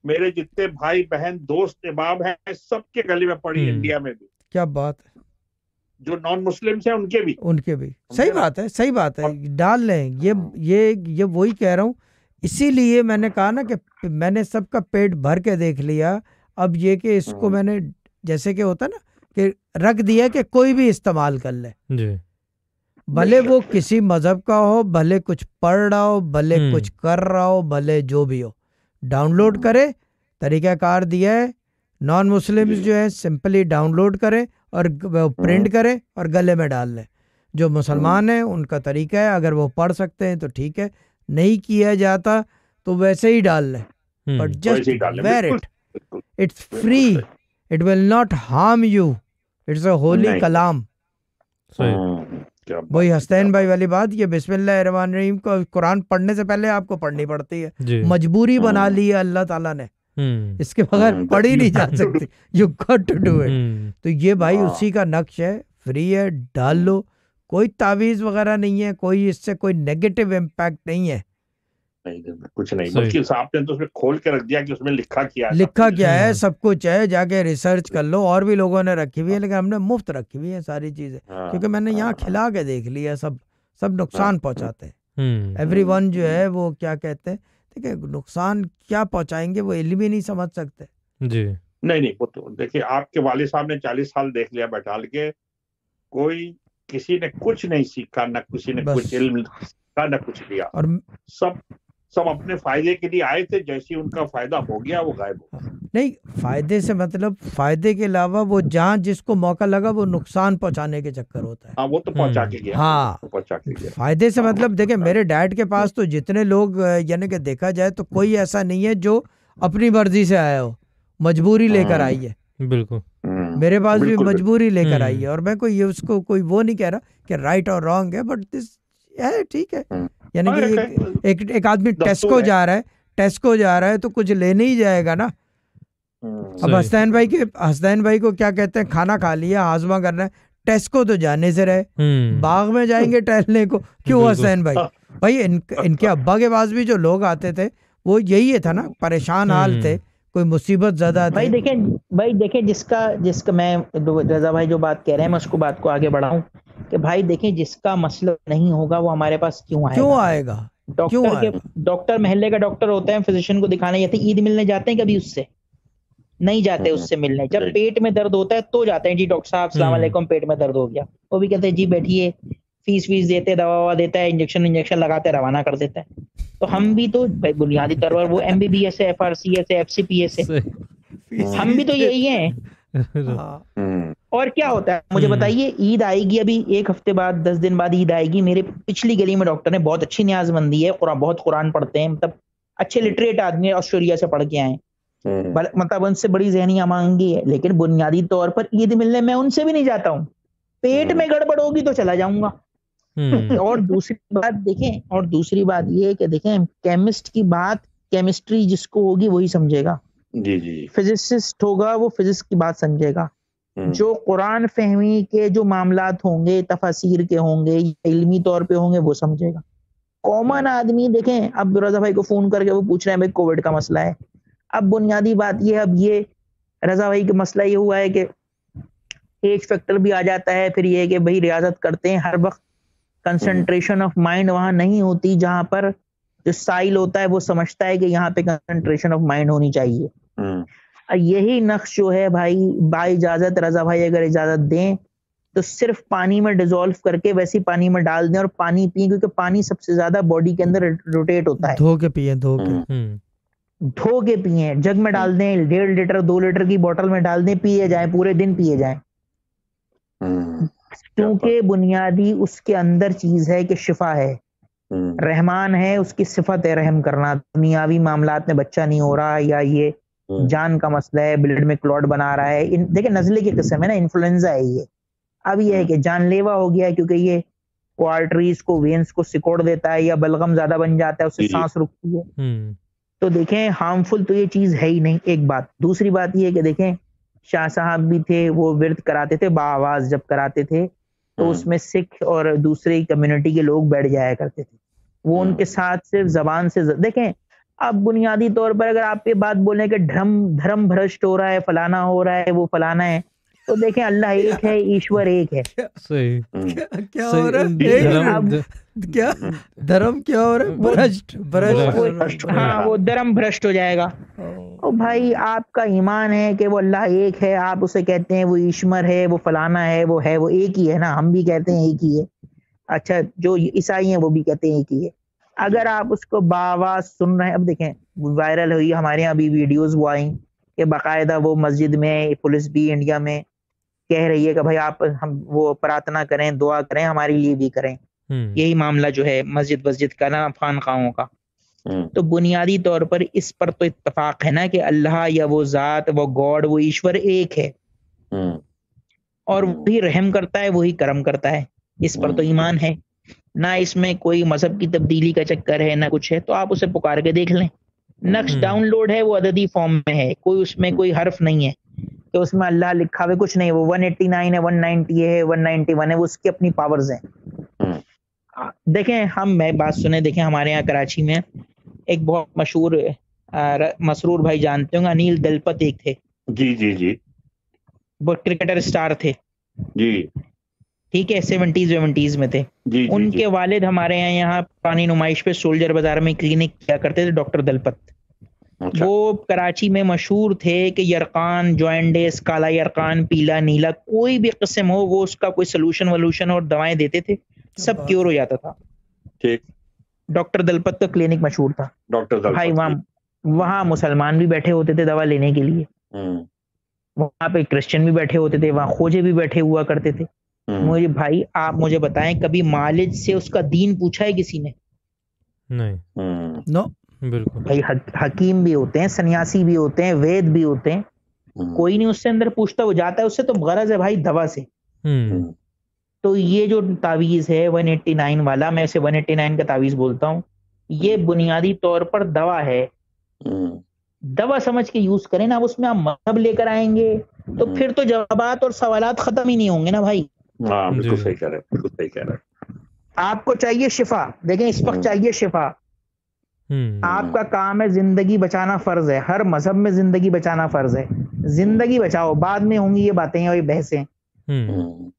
मेरे जितने भाई बहन दोस्त अहबाब हैं सबके गले में पड़ी हम्म। इंडिया में भी। क्या बात है। जो नॉन मुस्लिम हैं उनके भी। उनके भी। सही बात है सही बात है। डाल लें। ये हाँ। ये ये वही कह रहा हूँ इसीलिए मैंने कहा ना कि मैंने सबका पेट भर के देख लिया। अब ये कि इसको हम्म। मैंने जैसे कि होता ना कि रख दिया कि कोई भी इस्तेमाल कर ले। जी। भले वो किसी मज़हब का हो भले कुछ पढ़ रहा हो भले। कुछ कर रहा हो भले जो भी हो। डाउनलोड। करे तरीकाकार दिया है। नॉन मुस्लिम जो है सिंपली डाउनलोड करें और प्रिंट। करें और गले में डाल लें। जो मुसलमान हैं उनका तरीका है अगर वो पढ़ सकते हैं तो ठीक है। नहीं किया जाता तो वैसे ही डाल लें। बट जस्ट डाल लें, where it it's free it will not harm you it's a holy कलाम सही। वही है, क्या भाई वाली बात ये बिस्मिल्लाह रहमान रहीम को कुरान पढ़ने से पहले आपको पढ़नी पड़ती है। मजबूरी बना हम्म। ली है अल्लाह ताला ने। हम्म। इसके बगैर हम्म, पढ़ी नहीं जा (laughs) सकती। You got to do it तो ये भाई हाँ। उसी का नक्श है। फ्री है डाल लो। कोई तावीज वगैरह नहीं है कोई इससे कोई नेगेटिव इम्पैक्ट नहीं है। कुछ नहीं। बल्कि आपने तो उसमें खोल के रख दिया कि उसमें लिखा क्या है लिखा क्या है हम्म। सब कुछ है जाके रिसर्च कर लो और भी लोगों ने रखी हुई है लेकिन हमने मुफ़्त रखी हुई है सारी चीज़ें हाँ, क्योंकि मैंने यहाँ हाँ, खिला के देख लिया सब सब नुकसान पहुंचाते हैं। एवरी वन जो है वो क्या कहते हैं ठीक है नुकसान क्या पहुंचाएँगे वो इल्म ही नहीं समझ सकते। जी। नहीं नहीं वो तो देखिए आपके वाले साहब ने चालीस साल देख लिया बैठाल के कोई किसी ने कुछ नहीं सीखा न किसी ने कुछ इल्म सीखा न कुछ लिया और सब सब अपने फ़ायदे के लिए आए थे जैसे उनका फ़ायदा हो गया वो गायब हो गया नहीं फ़ायदे से मतलब फ़ायदे के अलावा वो जहाँ जिसको मौका लगा वो नुकसान पहुँचाने के चक्कर होता है। हाँ वो तो पहुँचा हम्म। के गया। हाँ। वो पहुँचा के गया। फ़ायदे से मतलब देखे मेरे डैड के पास तो जितने लोग यानी कि देखा जाए तो कोई ऐसा नहीं है जो अपनी मर्ज़ी से आया हो मजबूरी लेकर हाँ। आई है। बिल्कुल। हम्म, मेरे पास भी मजबूरी लेकर हम्म। आई है और मैं कोई ये उसको कोई वो नहीं कह रहा कि राइट और रॉन्ग है बट दिस है ठीक है। हम्म। यानी हाँ, कि एक एक, एक, आदमी टेस्को जा रहा है टेस्को जा रहा है तो कुछ लेने ही जाएगा ना। हम्म, अब सही। हसनैन भाई के हसनैन भाई को क्या कहते हैं खाना खा लिया हाजमा करना है टेस्को तो जाने से रहे। हम्म। बाग में जाएँगे (laughs) टहलने को। क्यों। हसनैन भाई? भाई इन, इनके अब्बा के पास भी जो लोग आते थे वो यही है था ना परेशान हाल हम्म। थे। कोई मुसीबत ज़्यादा भाई देखें भाई देखें जिसका जिसका मैं रजा भाई जो बात कह रहे हैं मैं उसको बात को आगे बढ़ाऊं कि भाई देखें जिसका मसला नहीं होगा वो हमारे पास क्यों आएगा? क्यों आएगा? डॉक्टर के डॉक्टर महल्ले का डॉक्टर होता है फिजिशियन को दिखाने जाते हैं ईद मिलने जाते हैं कभी उससे? नहीं जाते हम्म। उससे मिलने। जब पेट में दर्द होता है तो जाते हैं। जी डॉक्टर साहब सलाम हम्म। पेट में दर्द हो गया। वो भी कहते हैं जी बैठिए। फ़ीस फ़ीस देते दवा ववा देता है इंजेक्शन इंजेक्शन लगाते रवाना कर देता है। तो हम भी तो भाई बुनियादी तौर पर वो एम बी बी एस है एफ़ आर सी एस है एफ़ सी पी एस है। हम भी तो यही हैं। हाँ, हम्म, और क्या होता है? मुझे हम्म। बताइए ईद आएगी अभी एक हफ़्ते बाद दस दिन बाद ईद आएगी? मेरे पिछली गली में डॉक्टर ने बहुत अच्छी न्याजमंदी है कुरान बहुत कुरान पढ़ते हैं मतलब अच्छे लिटरेट आदमी है, ऑस्ट्रेलिया से पढ़ के आए हैं। हम्म, मतलब उनसे बड़ी जहनियाँ मांगी है लेकिन बुनियादी तौर पर ईद मिलने मैं उनसे भी नहीं जाता हूँ। पेट में गड़बड़ होगी तो चला जाऊँगा। हम्म और दूसरी बात देखें और दूसरी बात ये है कि देखें केमिस्ट की बात केमिस्ट्री जिसको होगी वही समझेगा। जी जी। फिजिसिस्ट होगा वो फिजिक्स की बात समझेगा। हम्म, जो कुरान फहमी के जो मामला होंगे तफसीर के होंगे या इल्मी तौर पे होंगे वो समझेगा। कॉमन आदमी देखें अब रजा भाई को फ़ोन करके वो पूछ रहे हैं भाई कोविड का मसला है? अब बुनियादी बात ये है, अब ये रजा भाई का मसला ये हुआ है कि एज फैक्टर भी आ जाता है फिर ये है कि भाई रियाजत करते हैं हर वक्त कंसंट्रेशन ऑफ़ माइंड वहाँ नहीं होती जहाँ पर जो साइल होता है वो समझता है कि यहाँ पे कंसंट्रेशन ऑफ़ माइंड होनी चाहिए। हम्म, यही नक्श जो है भाई बा इजाज़त रजा भाई अगर इजाज़त दें तो सिर्फ़ पानी में डिजोल्व करके वैसे पानी में डाल दें और पानी पिए क्योंकि पानी सबसे ज़्यादा बॉडी के अंदर रोटेट होता है। धो के पिए धो के। हम्म, हम्म। धो के पिए जग में डाल दें डेढ़ लीटर दो लीटर की बोतल में डाल दें पिए जाए पूरे दिन पिए जाएँ। हम्म, क्योंकि बुनियादी उसके अंदर चीज़ है कि शिफा है। हम्म, रहमान है उसकी सिफत है रहम करना। दुनियावी मामला में बच्चा नहीं हो रहा या ये हम्म, जान का मसला है ब्लड में क्लॉट बना रहा है। इन देखिए नजले की किस्म है ना इन्फ्लुएंजा है ये। अब ये है कि जानलेवा हो गया है क्योंकि ये को आर्टरीज को वेन्स को सिकोड़ देता है या बलगम ज़्यादा बन जाता है उससे सांस रुकती है। हम्म। तो देखें हार्मफुल तो ये चीज़ है ही नहीं एक बात। दूसरी बात ये है कि देखें शाह साहब भी थे वो विरत कराते थे बावाज जब कराते थे तो हम्म, उसमें सिख और दूसरे कम्युनिटी के लोग बैठ जाया करते थे वो हम्म। उनके साथ सिर्फ़ जबान से देखें अब बुनियादी तौर पर अगर आप ये बात बोलें कि धर्म धर्म भ्रष्ट हो रहा है फलाना हो रहा है वो फलाना है तो देखें अल्लाह एक है ईश्वर एक है। सही। हम्म, क्या क्या हो रहा है? ध- क्या? धर्म क्या हो रहा है? वो- भ्रष्ट भ्रष्ट। हो हाँ वो धर्म भ्रष्ट हो जाएगा। ओ। भाई आपका ईमान है कि वो अल्लाह एक है आप उसे कहते हैं वो ईश्वर है वो फलाना है वो है वो एक ही है ना? हम भी कहते हैं एक ही है। अच्छा जो ईसाई हैं वो भी कहते हैं एक ही है। अगर आप उसको बावाज सुन रहे हैं अब देखें वायरल हुई हमारे यहाँ भी वीडियोस वो आई कि बाकायदा वो मस्जिद में पुलिस भी इंडिया में कह रही है कि भाई आप हम वो प्रार्थना करें दुआ करें हमारे लिए भी करें। हम्म। यही मामला जो है मस्जिद वस्जिद का ना खानकाहों का। हम्म, तो बुनियादी तौर पर इस पर तो इतफाक है ना कि अल्लाह या वो जात वो गॉड वो ईश्वर एक है। हम्म, और वही रहम करता है वही करम करता है। इस पर तो ईमान है। ना इसमें कोई मज़हब की तब्दीली का चक्कर है ना कुछ है तो आप उसे पुकार के देख लें। नक्श। डाउनलोड है वो अददी फॉर्म में है। कोई उसमें कोई हर्फ नहीं है। कि उसमें अल्लाह लिखा हुआ कुछ नहीं वो 189 है 190 है 191 है वो उसकी अपनी पावर्स हैं। हम्म, देखें हम मैं बात सुने देखें हमारे यहाँ कराची में एक बहुत मशहूर मसरूर भाई जानते होंगे अनिल दलपत एक थे। जी जी जी। वो क्रिकेटर स्टार थे। जी। ठीक है सेवेंटीज वेवेंटीज में थे। जी उनके जी। वालिद हमारे यहाँ यहाँ पुरानी नुमाइश पे सोल्जर बाज़ार में क्लिनिक किया करते थे डॉक्टर दलपत। वो कराची में मशहूर थे कि यरकान जॉइंडेस काला यरकान पीला नीला कोई भी किस्म हो वो उसका कोई सोल्यूशन वोल्यूशन और दवाएँ देते थे सब क्योर हो जाता था। ठीक। डॉक्टर दलपत का क्लिनिक मशहूर था। डॉक्टर भाई। वहाँ वहाँ मुसलमान भी बैठे होते थे दवा लेने के लिए। हम्म, वहाँ पे क्रिश्चियन भी बैठे होते थे वहाँ खोजे भी बैठे हुआ करते थे। हम्म, मुझे भाई आप मुझे बताएँ कभी मालिज से उसका दीन पूछा है किसी ने? नहीं। हम्म, नो बिल्कुल। भाई हक, हकीम भी होते हैं सन्यासी भी होते हैं वेद भी होते हैं। हम्म, कोई नहीं उससे अंदर पूछता वो जाता है उससे तो गरज है भाई दवा से। हम्म। हम्म, तो ये जो तावीज है 189 वाला मैं इसे 189 का तावीज बोलता हूँ ये बुनियादी तौर पर दवा है। हम्म, दवा समझ के यूज़ करें ना अब उसमें आप मज़हब लेकर आएँगे तो। फिर तो जवाब और सवाल खत्म ही नहीं होंगे ना भाई। हाँ बिल्कुल सही कह रहे हैं बिल्कुल सही कह रहे हैं। आपको चाहिए शिफा देखें इस वक्त। चाहिए शिफा। आपका काम है ज़िंदगी बचाना फ़र्ज़ है। हर मज़हब में ज़िंदगी बचाना फ़र्ज़ है। ज़िंदगी बचाओ बाद में होंगी ये बातें और ये बहसें। हम्म। हम्म,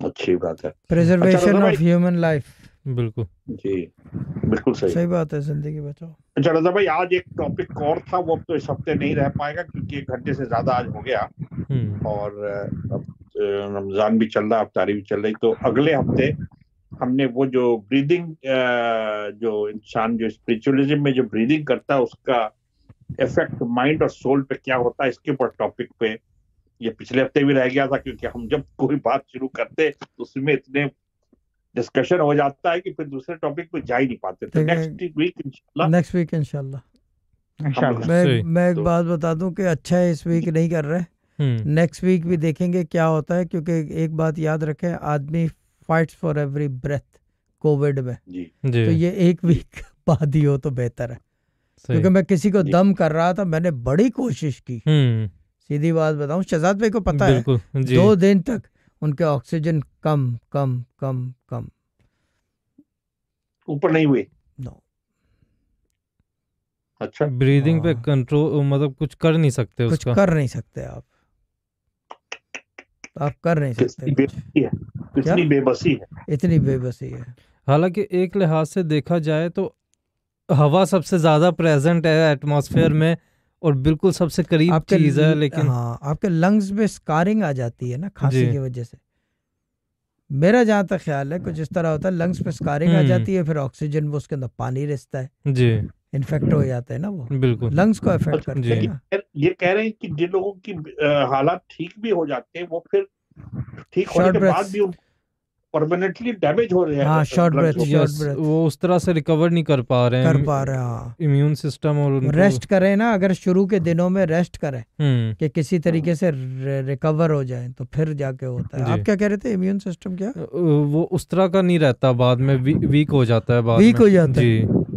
अच्छी बात है। प्रिजर्वेशन ऑफ़ ह्यूमन लाइफ बिल्कुल। जी बिल्कुल सही। सही बात है ज़िंदगी बचाओ। अच्छा रजा भाई आज एक टॉपिक और था वो अब तो इस हफ़्ते नहीं रह पाएगा क्योंकि एक घंटे से ज़्यादा आज हो गया। हम्म। और अब रमज़ान भी चल रहा है अफ्तारी भी चल रही तो अगले हफ़्ते हमने वो जो ब्रीदिंग जो इंसान जो स्पिरिचुअलिज्म में जो ब्रीदिंग करता है उसका इफ़ेक्ट माइंड और सोल पे क्या होता है इसके ऊपर टॉपिक पे ये पिछले हफ़्ते भी रह गया था क्योंकि हम जब (laughs) कोई बात शुरू करते तो उसमें इतने डिस्कशन हो जाता है कि फिर दूसरे टॉपिक पे जा ही नहीं पाते। थे नेक्स्ट वीक इंशाल्लाह नेक्स्ट वीक इंशाल्लाह। मैं मैं एक तो- बात बता दूँ कि अच्छा है इस वीक नहीं कर रहे। हम्म। नेक्स्ट वीक भी देखेंगे क्या होता है क्योंकि एक बात याद रखें आदमी fights for every breath covid में। जी। तो ये एक वीक बाद ही हो तो बेहतर है। क्योंकि मैं किसी को दम कर रहा था मैंने बड़ी कोशिश की। हम्म। सीधी बात बताऊँ शहजाद भाई को पता है जी। दो दिन तक उनके ऑक्सीजन कम कम कम कम। ऊपर नहीं हुए? नो अच्छा। ब्रीदिंग पे हाँ। कंट्रोल मतलब कुछ कर नहीं सकते कुछ उसका। कर नहीं सकते आप। आप कर नहीं सकते बेबसी है कितनी बेबसी है। इतनी बेबसी है। हालाँकि एक लिहाज से देखा जाए तो हवा सबसे ज़्यादा प्रेजेंट है एटमॉस्फेयर में और बिल्कुल सबसे करीब आपके चीज़ है लेकिन हाँ आपके लंग्स में स्कारिंग आ जाती है ना खांसी की वजह से। मेरा जहाँ तक ख्याल है कुछ इस तरह होता है लंग्स पे स्कारिंग आ हम्म। जाती है फिर ऑक्सीजन वो उसके अंदर पानी रिसता है। जी। इन्फेक्ट हो जाता है ना वो। बिल्कुल। लंग्स को इफ़ेक्ट करते हैं ये कह रहे हैं कि जिन लोगों की हालात ठीक भी हो जाते हैं वो फिर ठीक होने के बाद भी परमानेंटली डैमेज हो रहे हैं। हाँ, हो- short Yes, breath। वो उस तरह से रिकवर नहीं कर पा रहे हैं। कर पा रहे हैं हाँ। इम्यून सिस्टम और उनको रेस्ट करें ना अगर शुरू के दिनों में रेस्ट करें हम्म। कि किसी तरीके से रिकवर हो जाए तो फिर जाके होता है। आप क्या कह रहे थे? इम्यून सिस्टम क्या? वो उस तरह का नहीं रहता बाद में वी, वीक हो जाता है बाद में। हो जाता है।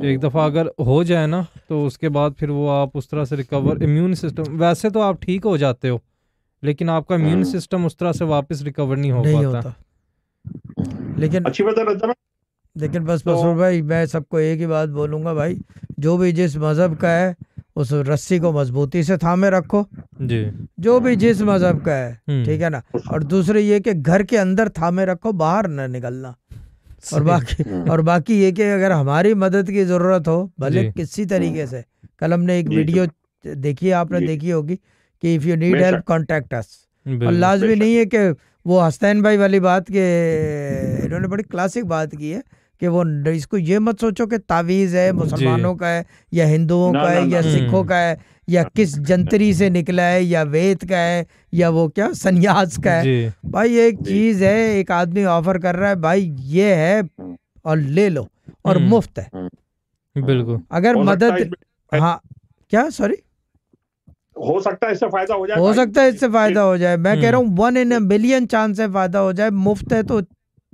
जी हम्म, एक दफ़ा अगर हो जाए ना तो उसके बाद फिर वो आप उस तरह से रिकवर इम्यून सिस्टम वैसे तो आप ठीक हो जाते हो लेकिन आपका इम्यून हम्म। सिस्टम उस तरह से वापस रिकवर नहीं हो नहीं पाता। होता। लेकिन अच्छी बात है लेकिन बस तो- मसूर भाई मैं सबको एक ही बात बोलूँगा भाई जो भी जिस मज़हब का है उस रस्सी को मजबूती से थामे रखो। जी। जो भी जिस मज़हब का है हम्म। ठीक है ना? और दूसरे ये कि घर के अंदर थामे रखो बाहर न निकलना। और बाकी (laughs) और बाकी ये कि अगर हमारी मदद की ज़रूरत हो भले किसी तरीके से। कल हमने एक वीडियो देखी है आपने देखी होगी कि if you need help contact us और लाजमी नहीं है कि वो हस्तैन भाई वाली बात के इन्होंने बड़ी क्लासिक बात की है। कि वो इसको ये मत सोचो कि तावीज़ है मुसलमानों का है या हिंदुओं का है या सिखों हम्म। का है या किस जंतरी से निकला है या वेद का है या वो क्या संन्यास का है। भाई एक चीज़ है एक आदमी ऑफ़र कर रहा है भाई ये है और ले लो और हम्म। मुफ़्त है। बिल्कुल। अगर मदद हाँ क्या? सॉरी हो सकता है इससे फ़ायदा हो जाए हो सकता है इससे फ़ायदा हो जाए। मैं कह रहा हम्म। हूँ वन इन मिलियन चांस से फ़ायदा हो जाए। मुफ़्त है तो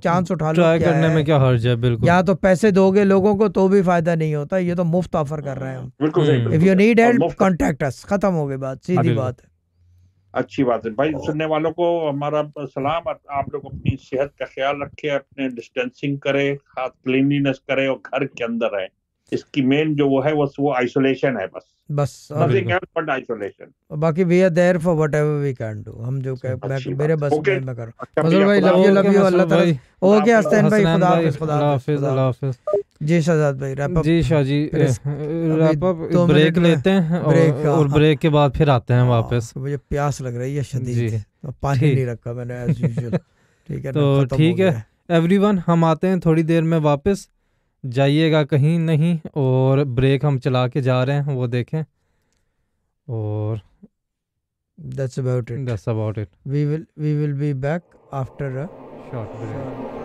चांस उठा लो ट्राई करने में क्या हर्ज है बिल्कुल। या तो पैसे दोगे लोगों को तो भी फ़ायदा नहीं होता ये तो मुफ़्त ऑफ़र कर रहे हैं बिल्कुल। If you need help contact us खत्म हो गई बात सीधी बात है। अच्छी बात है। भाई सुनने वालों को हमारा सलाम आप लोग अपनी सेहत का ख्याल रखें अपने डिस्टेंसिंग करें हाथ क्लीनलीनेस करें और घर के अंदर रहें। इसकी मेन जो वो है वो वो आइसोलेशन है बस। बस नथिंग एल्स बट आइसोलेशन बाकी we are there for whatever we can do हम जो कह मैं मेरे बस में मैं करूँ अच्छा भाई लव यू लव यू अल्लाह ताला। हो हाफिज। हसनैन भाई खुदा हाफिज खुदा अल्लाह हाफिज। अल्लाह हाफिज। जी शहजाद भाई रैप अप जी Shah ji wrap up break लेते हैं और, ब्रेक का, और हाँ। ब्रेक के बाद फिर आते हैं वापस। हाँ, मुझे प्यास लग रही है जी। शदीद तो पानी नहीं रखा मैंने एज यूजुअल ठीक है (laughs) तो ठीक है। एवरीवन हम आते हैं थोड़ी देर में वापस। जाइएगा कहीं नहीं और ब्रेक हम चला के जा रहे हैं वो देखें। और that's about it that's about it we will we will be back after a short break